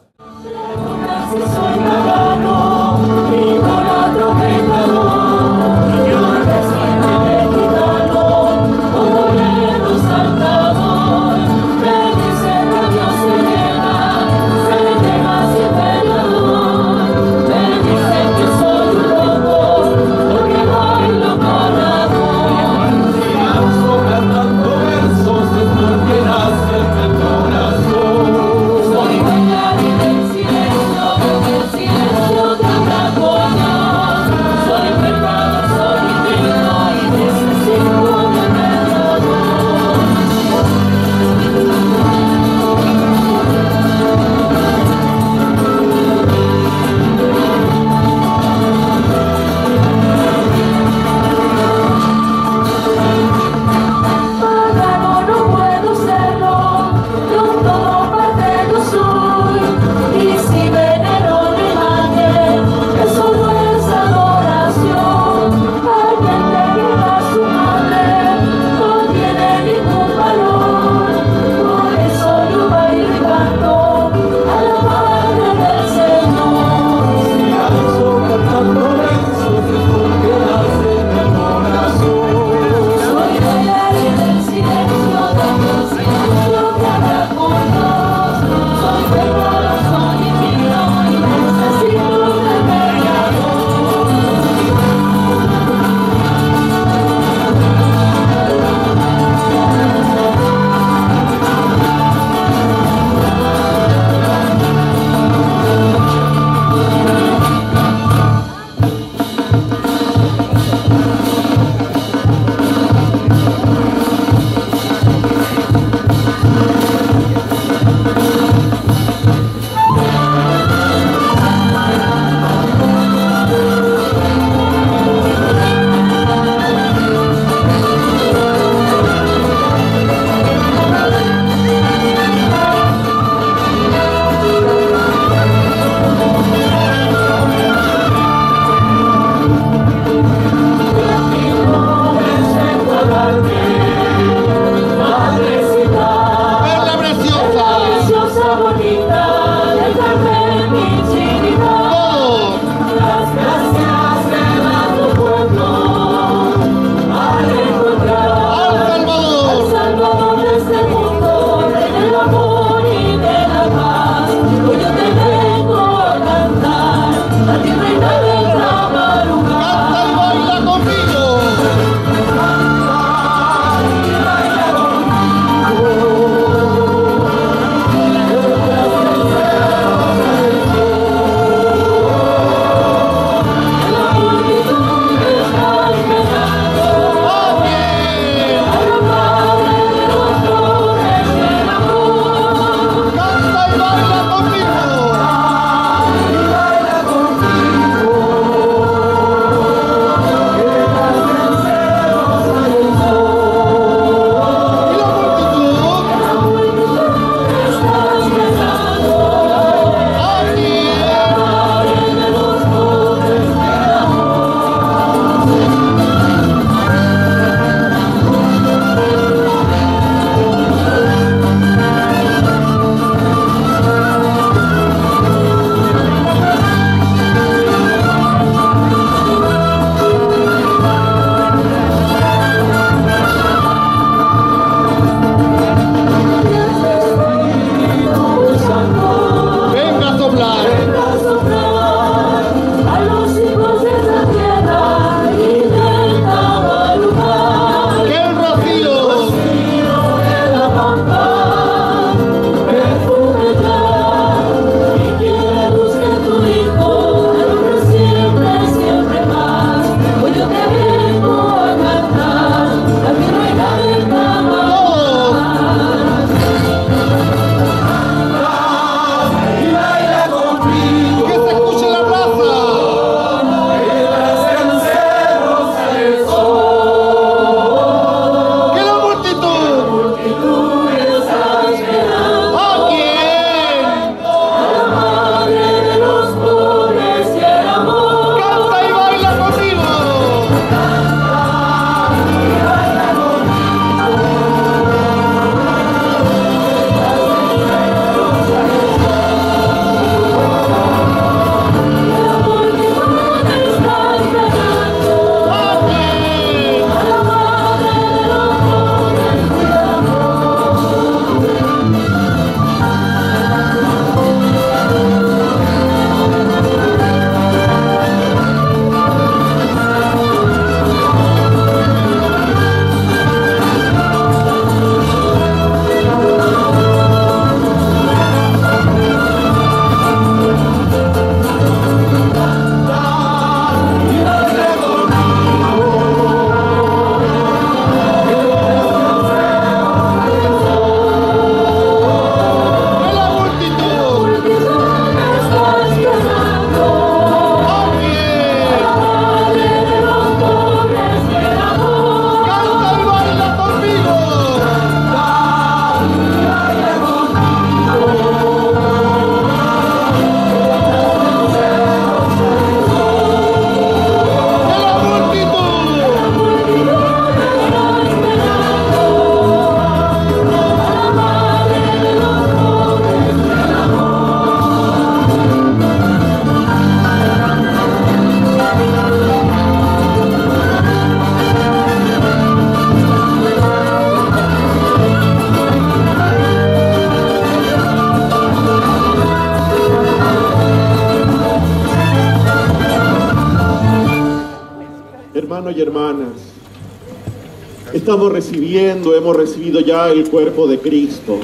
estamos recibiendo, hemos recibido ya el cuerpo de Cristo.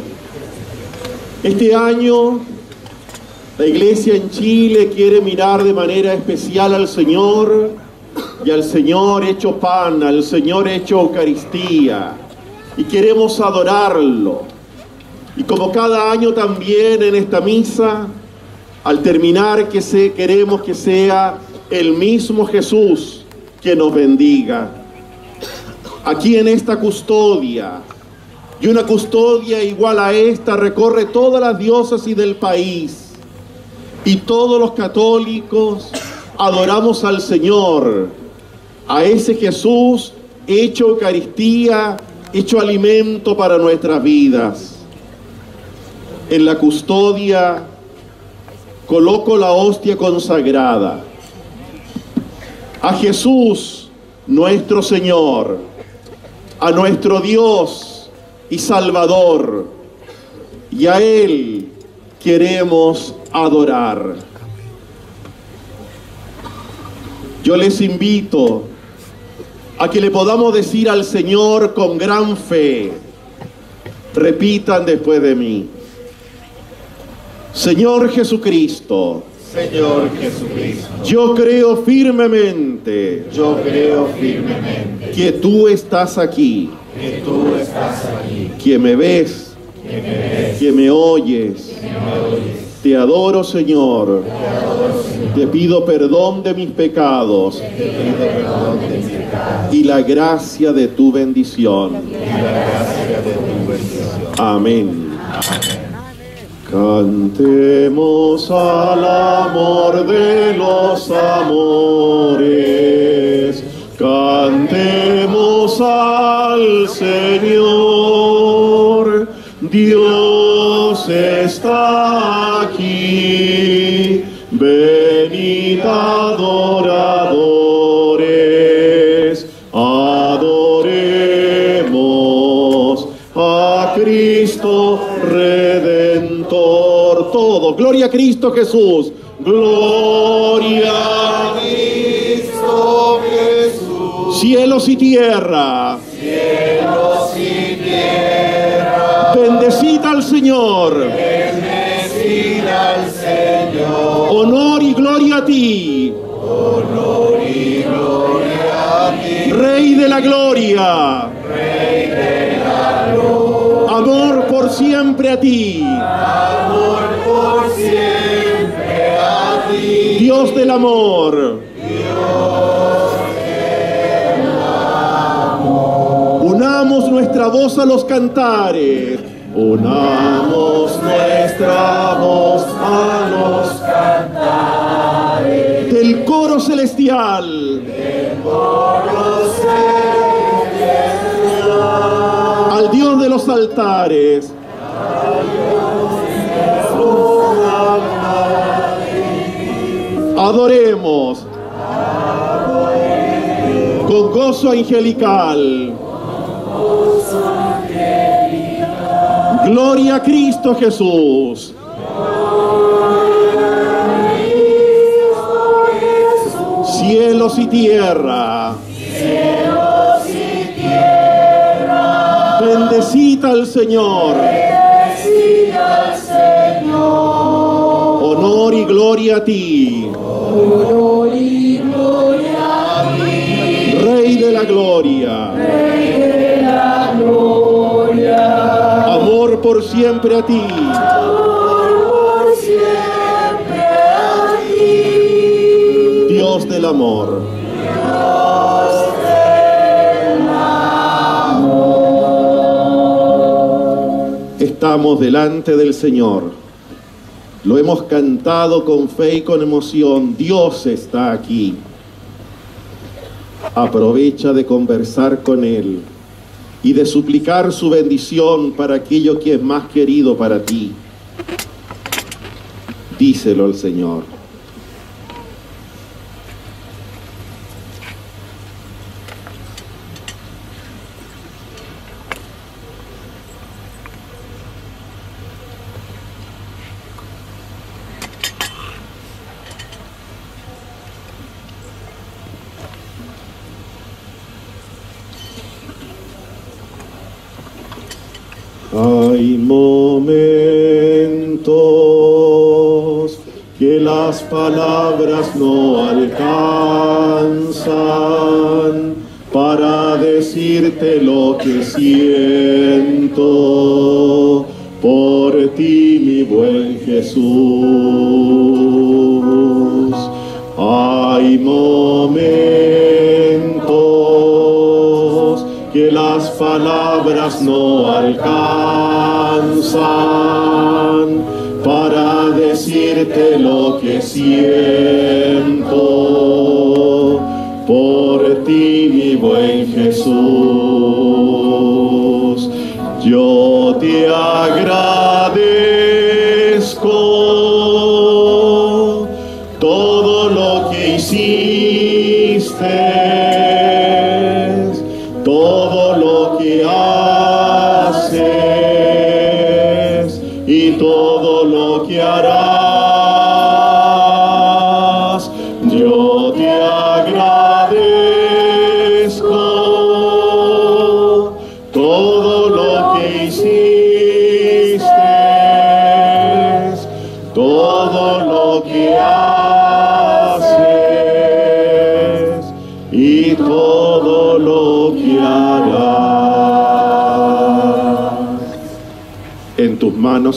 Este año la iglesia en Chile quiere mirar de manera especial al Señor y al Señor hecho pan, al Señor hecho Eucaristía. Y queremos adorarlo. Y como cada año también en esta misa, al terminar que se, queremos que sea el mismo Jesús que nos bendiga. Aquí en esta custodia, y una custodia igual a esta recorre todas las diócesis del país. Y todos los católicos adoramos al Señor, a ese Jesús hecho Eucaristía, hecho alimento para nuestras vidas. En la custodia coloco la hostia consagrada. A Jesús, nuestro Señor, a nuestro Dios y Salvador, y a Él queremos adorar. Yo les invito a que le podamos decir al Señor con gran fe, repitan después de mí, Señor Jesucristo, Señor Jesucristo, yo creo firmemente, yo creo firmemente que tú estás aquí, que tú estás aquí, que me ves, que me ves, que me oyes. que me oyes. Te adoro, Señor. Te pido perdón de mis pecados Te pido perdón de mis pecados y la gracia de tu bendición. y la gracia de tu bendición. Amén. Cantemos al amor de los amores. Cantemos al Señor. Dios está aquí. Venid. Todo. Gloria a Cristo Jesús. Gloria a Cristo Jesús, cielos y tierra. cielos y tierra, Bendecida al Señor. bendecida al Señor, Honor y gloria a ti. honor y gloria a ti, Rey de la gloria. A ti. amor por siempre a ti, Dios del amor. Unamos nuestra voz a los cantares. Unamos nuestra voz a los cantares. Del coro celestial. Al Dios de los altares. Adoremos con gozo angelical. Gloria a Cristo Jesús. Cielos y tierra. Bendecita al Señor. Honor y gloria a ti. Rey de la gloria. Amor por siempre a ti. Dios del amor. Estamos delante del Señor. Lo hemos cantado con fe y con emoción. Dios está aquí. Aprovecha de conversar con Él y de suplicar su bendición para aquello que es más querido para ti. Díselo al Señor. Decirte lo que siento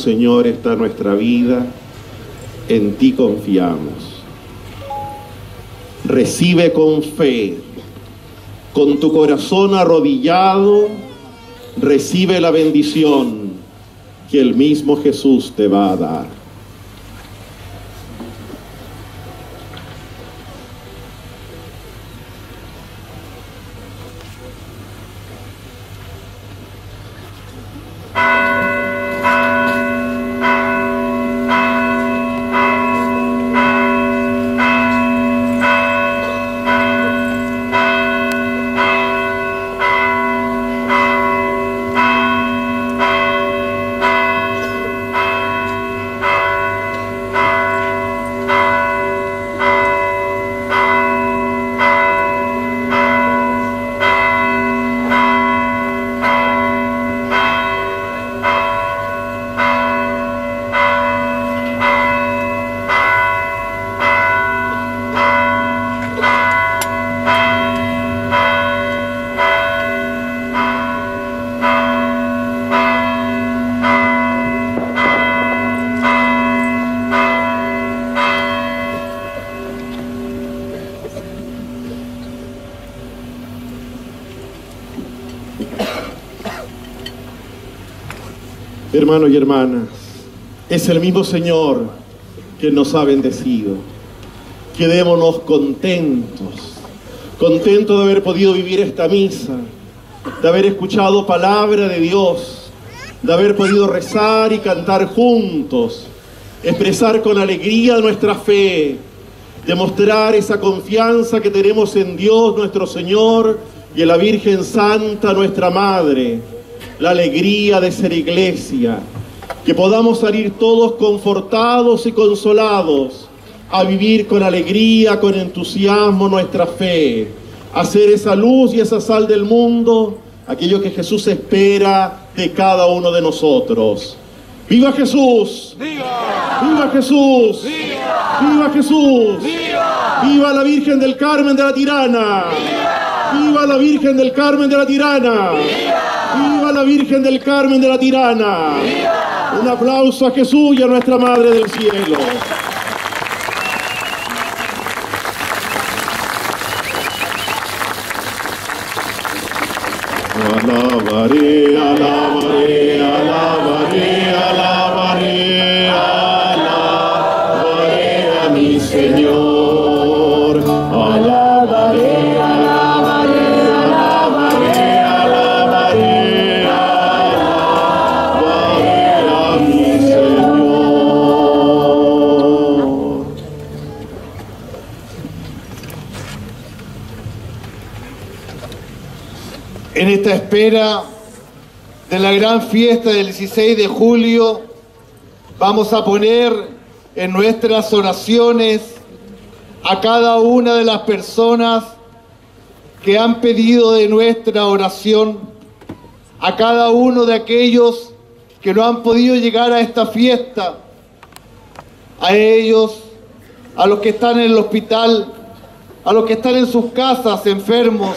Señor, está nuestra vida, en ti confiamos. Recibe con fe, con tu corazón arrodillado, recibe la bendición que el mismo Jesús te va a dar. Hermanos y hermanas, es el mismo Señor que nos ha bendecido. Quedémonos contentos, contentos de haber podido vivir esta misa, de haber escuchado palabra de Dios, de haber podido rezar y cantar juntos, expresar con alegría nuestra fe, demostrar esa confianza que tenemos en Dios nuestro Señor y en la Virgen Santa nuestra Madre, la alegría de ser iglesia, que podamos salir todos confortados y consolados a vivir con alegría, con entusiasmo nuestra fe, hacer esa luz y esa sal del mundo, aquello que Jesús espera de cada uno de nosotros. ¡Viva Jesús! ¡Viva, Jesús! ¡Viva, Jesús! ¡Viva! la Virgen del Carmen de la Tirana! ¡Viva, la Virgen del Carmen de la Tirana! ¡Viva Virgen del Carmen de la Tirana! Un aplauso a Jesús y a nuestra Madre del Cielo. Alabaré, alabaré, alabaré, alabaré espera de la gran fiesta del 16 de julio, vamos a poner en nuestras oraciones a cada una de las personas que han pedido de nuestra oración, a cada uno de aquellos que no han podido llegar a esta fiesta, a ellos, a los que están en el hospital, a los que están en sus casas enfermos,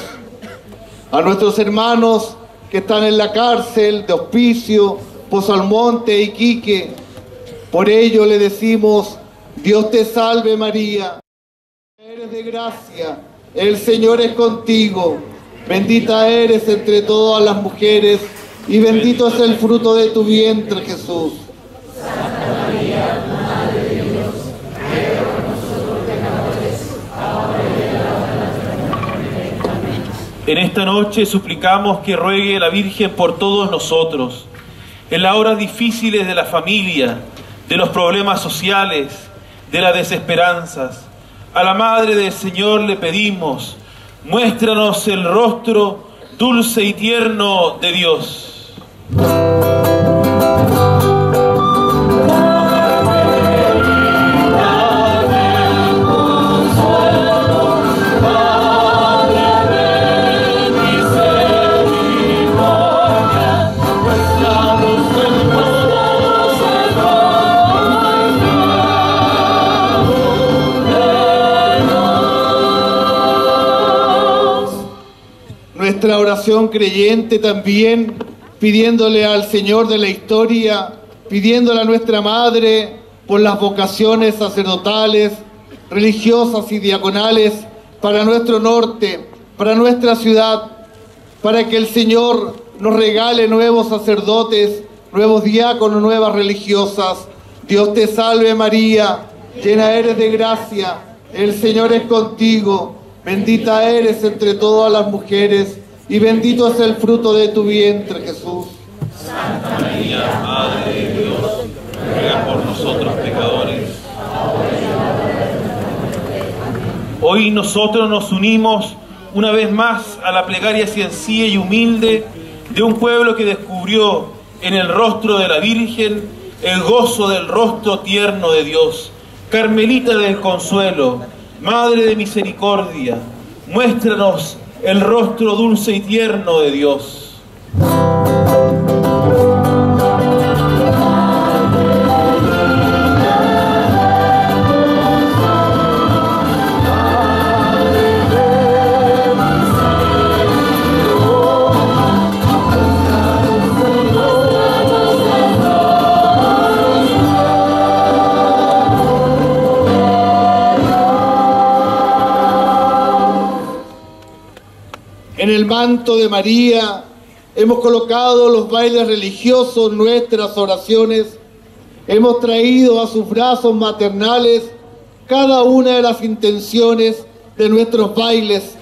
a nuestros hermanos que están en la cárcel de Hospicio, Pozo Almonte, Iquique. Por ello le decimos, Dios te salve María, eres de gracia, el Señor es contigo, bendita eres entre todas las mujeres y bendito es el fruto de tu vientre Jesús. En esta noche suplicamos que ruegue la Virgen por todos nosotros, en las horas difíciles de la familia, de los problemas sociales, de las desesperanzas. A la Madre del Señor le pedimos, muéstranos el rostro dulce y tierno de Dios. Nuestra oración creyente también, pidiéndole al Señor de la historia, pidiéndole a nuestra Madre por las vocaciones sacerdotales, religiosas y diaconales para nuestro norte, para nuestra ciudad, para que el Señor nos regale nuevos sacerdotes, nuevos diáconos, nuevas religiosas. Dios te salve María, llena eres de gracia, el Señor es contigo, bendita eres entre todas las mujeres y bendito es el fruto de tu vientre Jesús. Santa María, Madre de Dios, ruega por nosotros pecadores. Hoy nosotros nos unimos una vez más a la plegaria sencilla y humilde de un pueblo que descubrió en el rostro de la Virgen el gozo del rostro tierno de Dios. Carmelita del Consuelo, Madre de Misericordia, muéstranos el rostro dulce y tierno de Dios. Manto de María hemos colocado los bailes religiosos, nuestras oraciones. Hemos traído a sus brazos maternales cada una de las intenciones de nuestros bailes.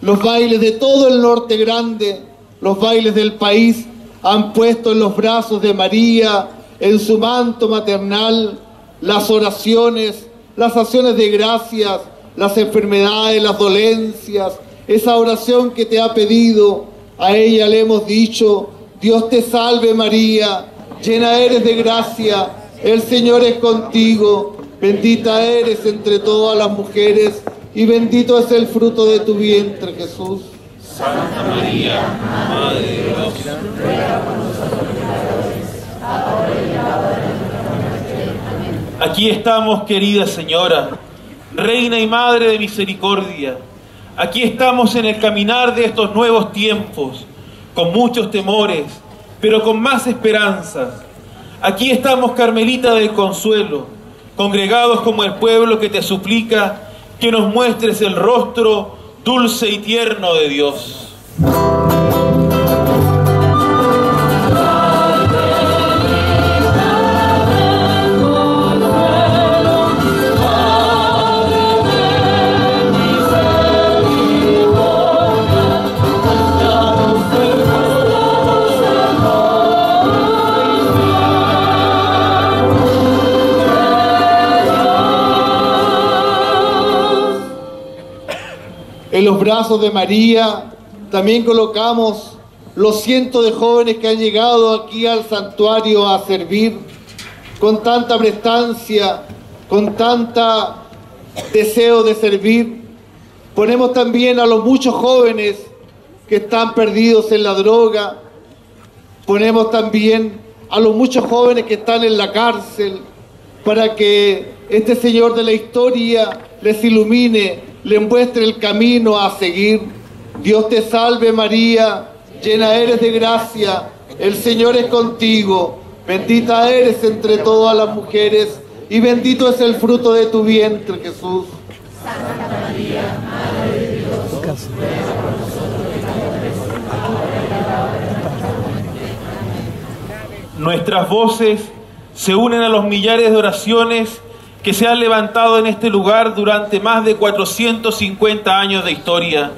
Los bailes de todo el norte grande, los bailes del país han puesto en los brazos de María, en su manto maternal, las oraciones, las acciones de gracias, las enfermedades, las dolencias, esa oración que te ha pedido, a ella le hemos dicho, Dios te salve María, llena eres de gracia, el Señor es contigo, bendita eres entre todas las mujeres y bendito es el fruto de tu vientre Jesús. Santa María, Madre de Dios, ruega por nosotros y en la. Aquí estamos, querida Señora, Reina y Madre de Misericordia. Aquí estamos en el caminar de estos nuevos tiempos, con muchos temores, pero con más esperanzas. Aquí estamos, Carmelita del Consuelo, congregados como el pueblo que te suplica que nos muestres el rostro dulce y tierno de Dios. Brazos de María también colocamos los cientos de jóvenes que han llegado aquí al santuario a servir con tanta prestancia, con tanta deseo de servir. Ponemos también a los muchos jóvenes que están perdidos en la droga. Ponemos también a los muchos jóvenes que están en la cárcel, para que este Señor de la historia les ilumine, les muestre el camino a seguir. Dios te salve María, llena eres de gracia, el Señor es contigo, bendita eres entre todas las mujeres y bendito es el fruto de tu vientre Jesús. Nuestras voces se unen a los millares de oraciones que se han levantado en este lugar durante más de 450 años de historia,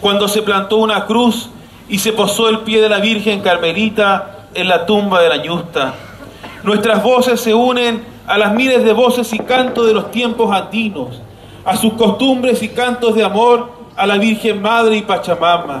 cuando se plantó una cruz y se posó el pie de la Virgen Carmelita en la tumba de la Ñusta. Nuestras voces se unen a las miles de voces y cantos de los tiempos andinos, a sus costumbres y cantos de amor a la Virgen Madre y Pachamama.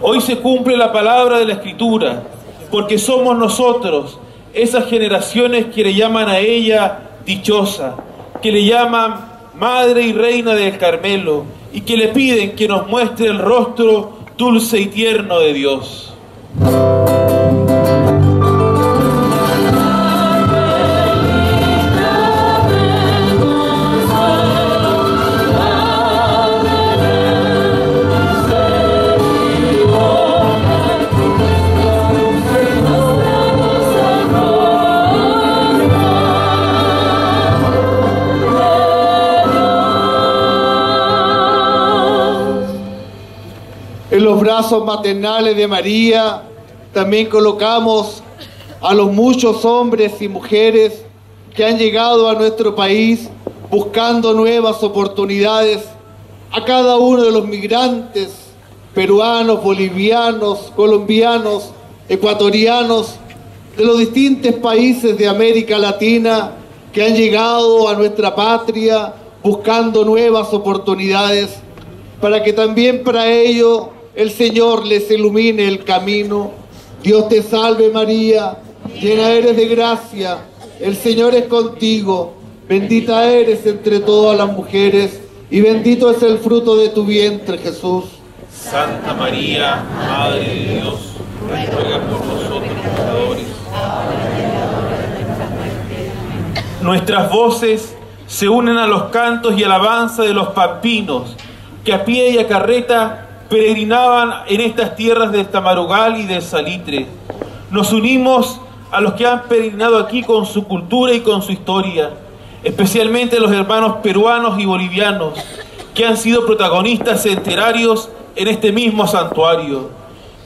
Hoy se cumple la palabra de la Escritura, porque somos nosotros, esas generaciones que le llaman a ella dichosa, que le llaman Madre y Reina del Carmelo, y que le piden que nos muestre el rostro dulce y tierno de Dios. Los brazos maternales de María. También colocamos a los muchos hombres y mujeres que han llegado a nuestro país buscando nuevas oportunidades, a cada uno de los migrantes peruanos, bolivianos, colombianos, ecuatorianos, de los distintos países de América Latina que han llegado a nuestra patria buscando nuevas oportunidades, para que también para ello el Señor les ilumine el camino. Dios te salve María, llena eres de gracia, el Señor es contigo, bendita eres entre todas las mujeres y bendito es el fruto de tu vientre Jesús. Santa María, Madre de Dios, ruega por nosotros pecadores. Nuestras voces se unen a los cantos y alabanza de los pampinos, que a pie y a carreta peregrinaban en estas tierras del Tamarugal y del Salitre. Nos unimos a los que han peregrinado aquí con su cultura y con su historia, especialmente los hermanos peruanos y bolivianos, que han sido protagonistas centenarios en este mismo santuario.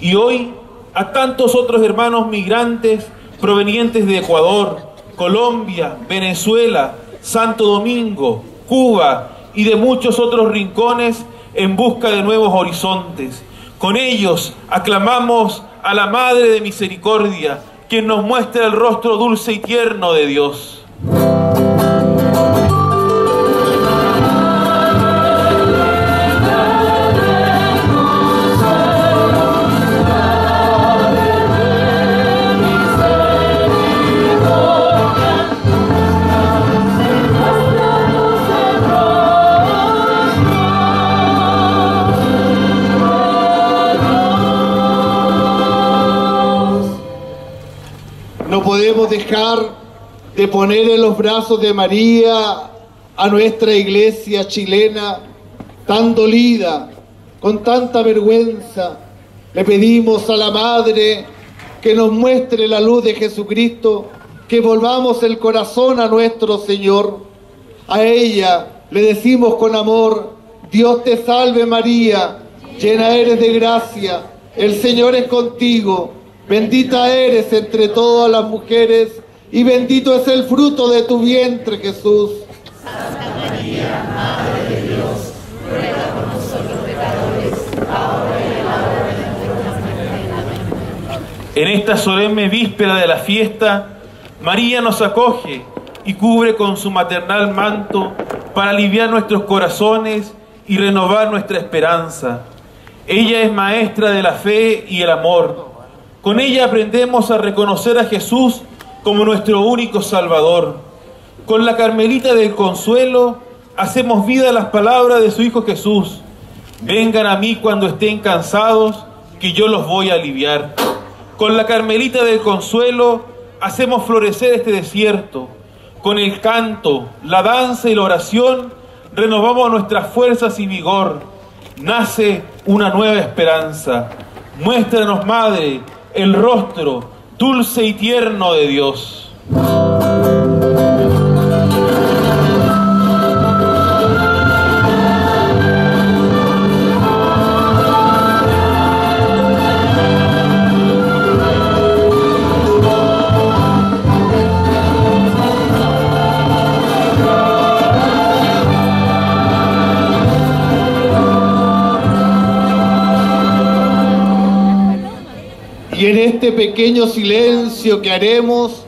Y hoy a tantos otros hermanos migrantes provenientes de Ecuador, Colombia, Venezuela, Santo Domingo, Cuba y de muchos otros rincones en busca de nuevos horizontes. Con ellos aclamamos a la Madre de Misericordia, quien nos muestra el rostro dulce y tierno de Dios. Dejar de poner en los brazos de María a nuestra iglesia chilena tan dolida, con tanta vergüenza. Le pedimos a la Madre que nos muestre la luz de Jesucristo, que volvamos el corazón a nuestro Señor. A ella le decimos con amor, Dios te salve María, llena eres de gracia, el Señor es contigo. Bendita eres entre todas las mujeres y bendito es el fruto de tu vientre, Jesús. Santa María, Madre de Dios, ruega por nosotros pecadores, ahora y en la hora de nuestra muerte. En esta solemne víspera de la fiesta, María nos acoge y cubre con su maternal manto para aliviar nuestros corazones y renovar nuestra esperanza. Ella es maestra de la fe y el amor. Con ella aprendemos a reconocer a Jesús como nuestro único Salvador. Con la Carmelita del Consuelo hacemos vida las palabras de su Hijo Jesús. Vengan a mí cuando estén cansados, que yo los voy a aliviar. Con la Carmelita del Consuelo hacemos florecer este desierto. Con el canto, la danza y la oración renovamos nuestras fuerzas y vigor. Nace una nueva esperanza. Muéstranos, Madre, el rostro dulce y tierno de Dios. Este pequeño silencio que haremos,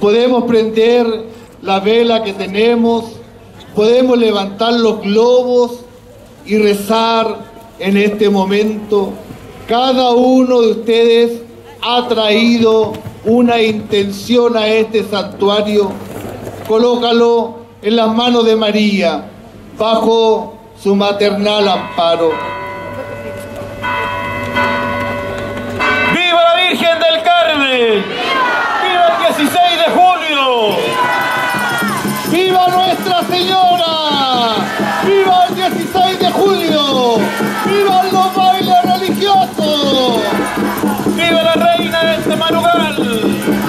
podemos prender la vela que tenemos, podemos levantar los globos y rezar en este momento. Cada uno de ustedes ha traído una intención a este santuario. Colócalo en las manos de María, bajo su maternal amparo. Señora! ¡Viva el 16 de julio! ¡Viva los bailes religiosos! ¡Viva la reina de este Manugal!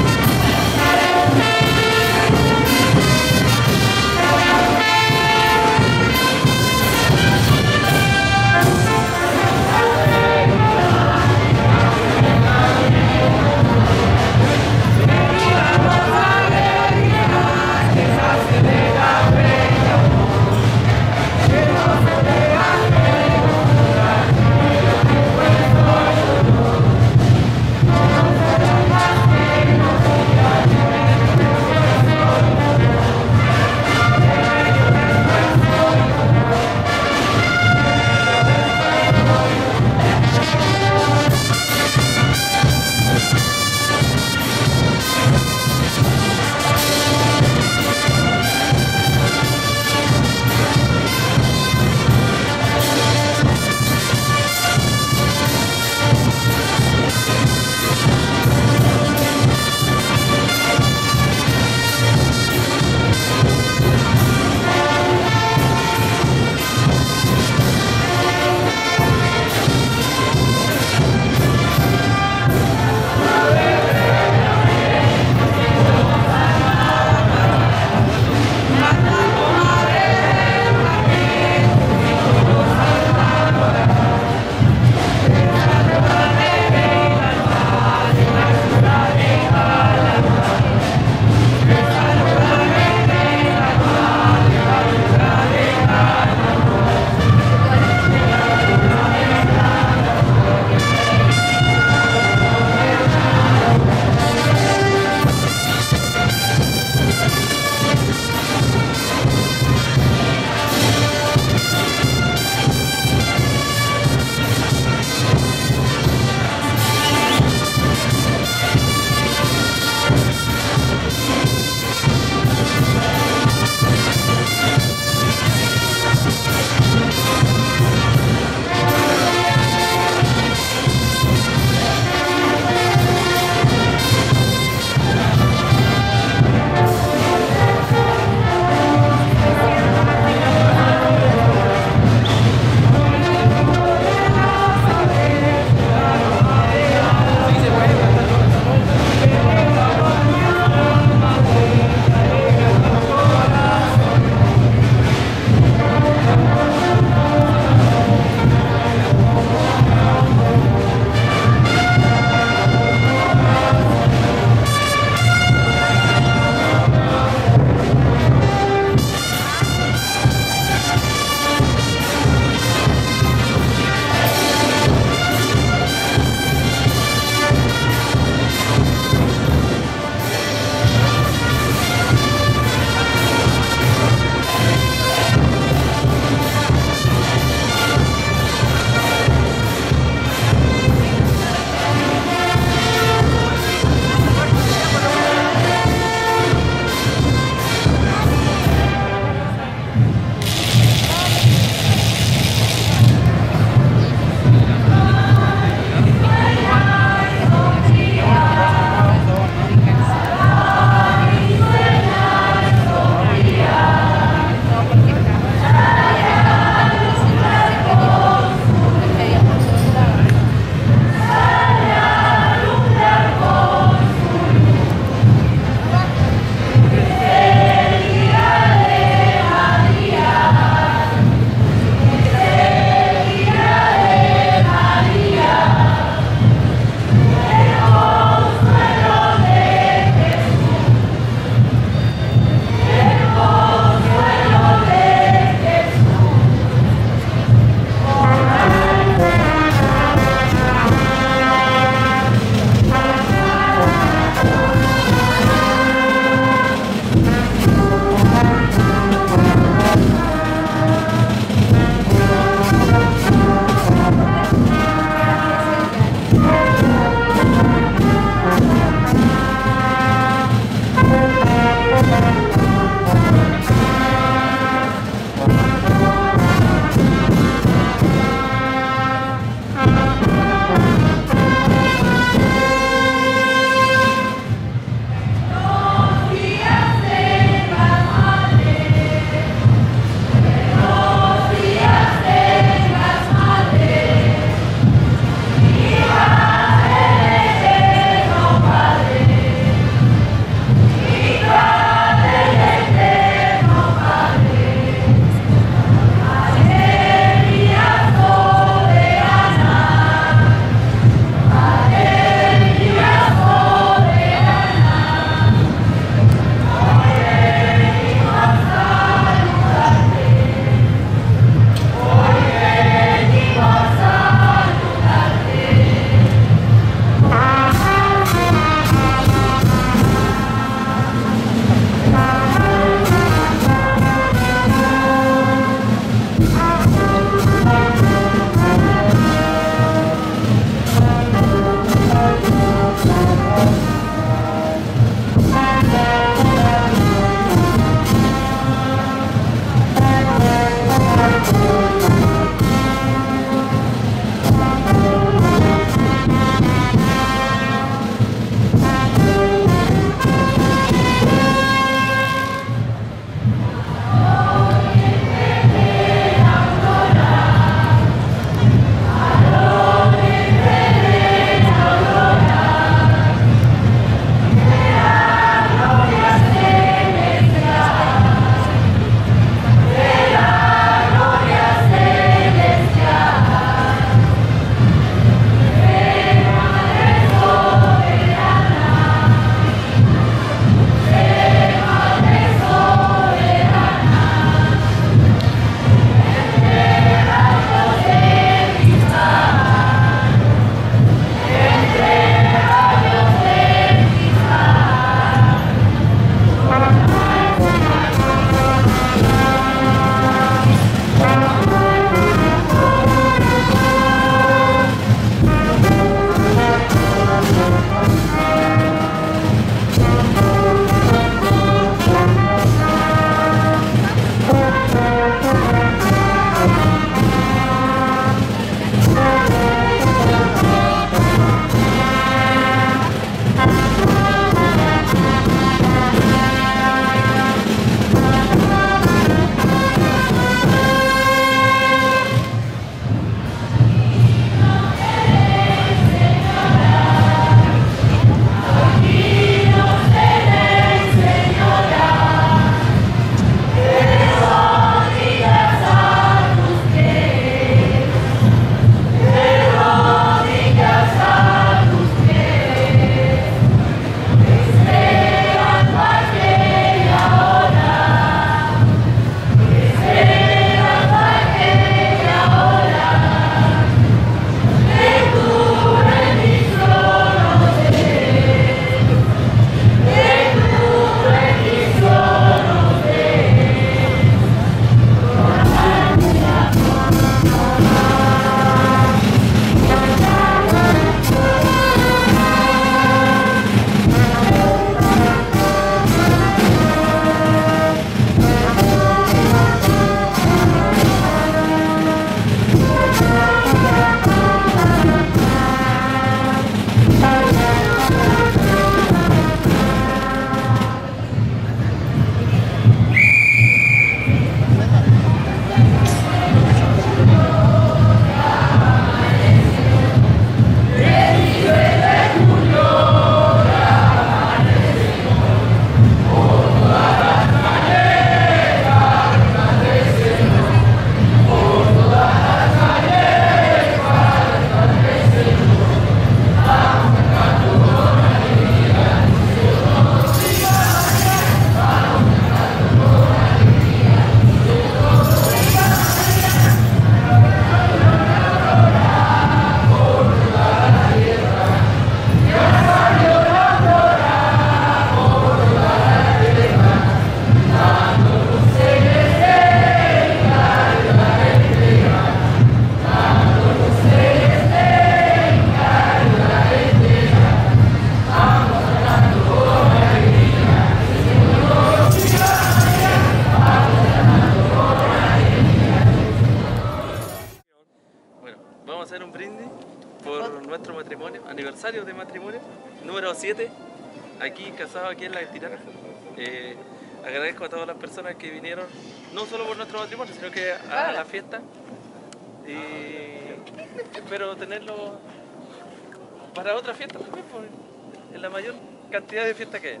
Cantidad de fiestas que hay.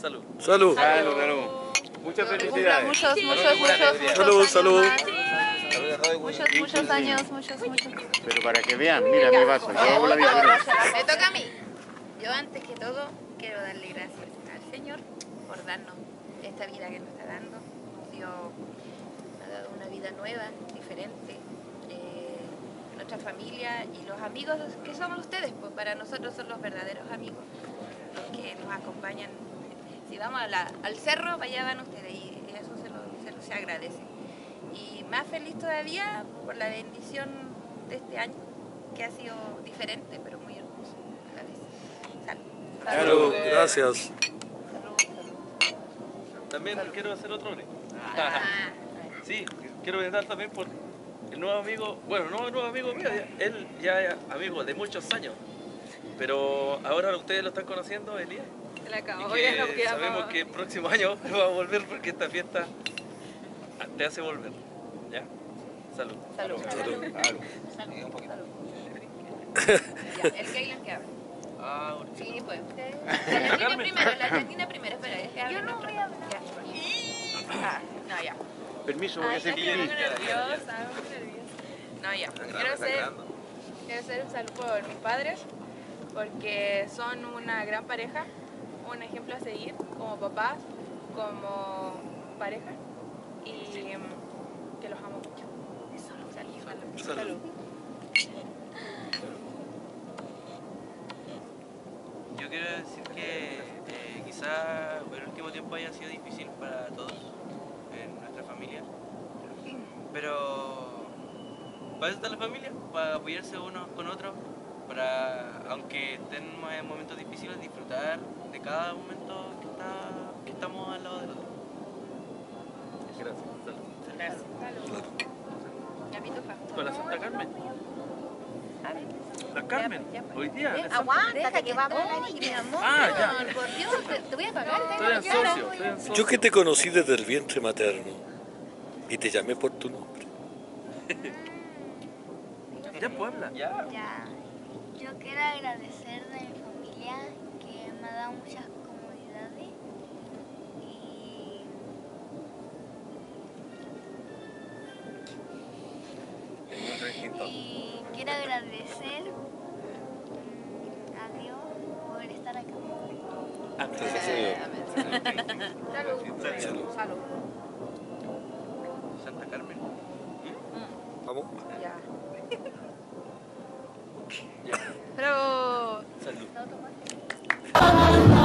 Salud. Salud. Salud, Muchas felicidades. Muchos, muchos, muchos, muchos Salud, años salud. más. Muchos, muchos años, muchos, muchos. Pero para que vean, mira mi vaso, yo hago la diferencia. Me toca a mí. Yo antes que todo quiero darle gracias al Señor por darnos esta vida que nos está dando. Nos dio, nos ha dado una vida nueva, diferente. Eh, nuestra familia y los amigos que somos ustedes, pues para nosotros son los verdaderos amigos, que nos acompañan. Si vamos a la- al cerro, allá van ustedes y eso se lo, se lo- se agradece. Y más feliz todavía por la bendición de este año, que ha sido diferente, pero muy hermoso. Gracias. Salud. Salud, gracias. También quiero hacer otro. Ah. Sí, quiero brindar también por el nuevo amigo, bueno, no nuevo amigo mío, él ya es amigo de muchos años, pero ahora ustedes lo están conociendo, Elías. La acabó, Y que sabemos que el próximo año va a volver porque esta fiesta te hace volver. ¿Ya? Salud. Salud. Salud. Salud. Un poquito. Ya, el que habla. Ah, Sí, pues. La Janina primero, la Janina primero, espera, Yo no voy a hablar. Ya. Ah, no, ya. Permiso, voy a hacer pongo nerviosa, nerviosa. No, ya. Quiero hacer, quiero hacer un saludo por mis padres, porque son una gran pareja, un ejemplo a seguir como papás, como pareja, y mm, que los amo mucho. Salud. Salud. Salud. Yo quiero decir que eh, quizá el último tiempo haya sido difícil para todos en nuestra familia, pero para eso está la familia, para apoyarse unos con otros, para, aunque estén en momentos difíciles, disfrutar de cada momento que, está, que estamos al lado del otro. Gracias. Salud. Gracias. La. Con la Santa Carmen. La Carmen, hoy día. la Santa- Aguanta, que vamos a mi amor. Ah, ya. Por Dios, te, te voy a pagar. Estoy en socio, estoy en socio. Yo que te conocí desde el vientre materno y te llamé por tu nombre. Ya Puebla. Ya. Ya, quiero agradecer de mi familia que me ha dado muchas comodidades y Y quiero agradecer mm, a Dios por estar acá. Salud. Salud. Salud. Santa Carmen. Vamos. Ya. Pero. Salud.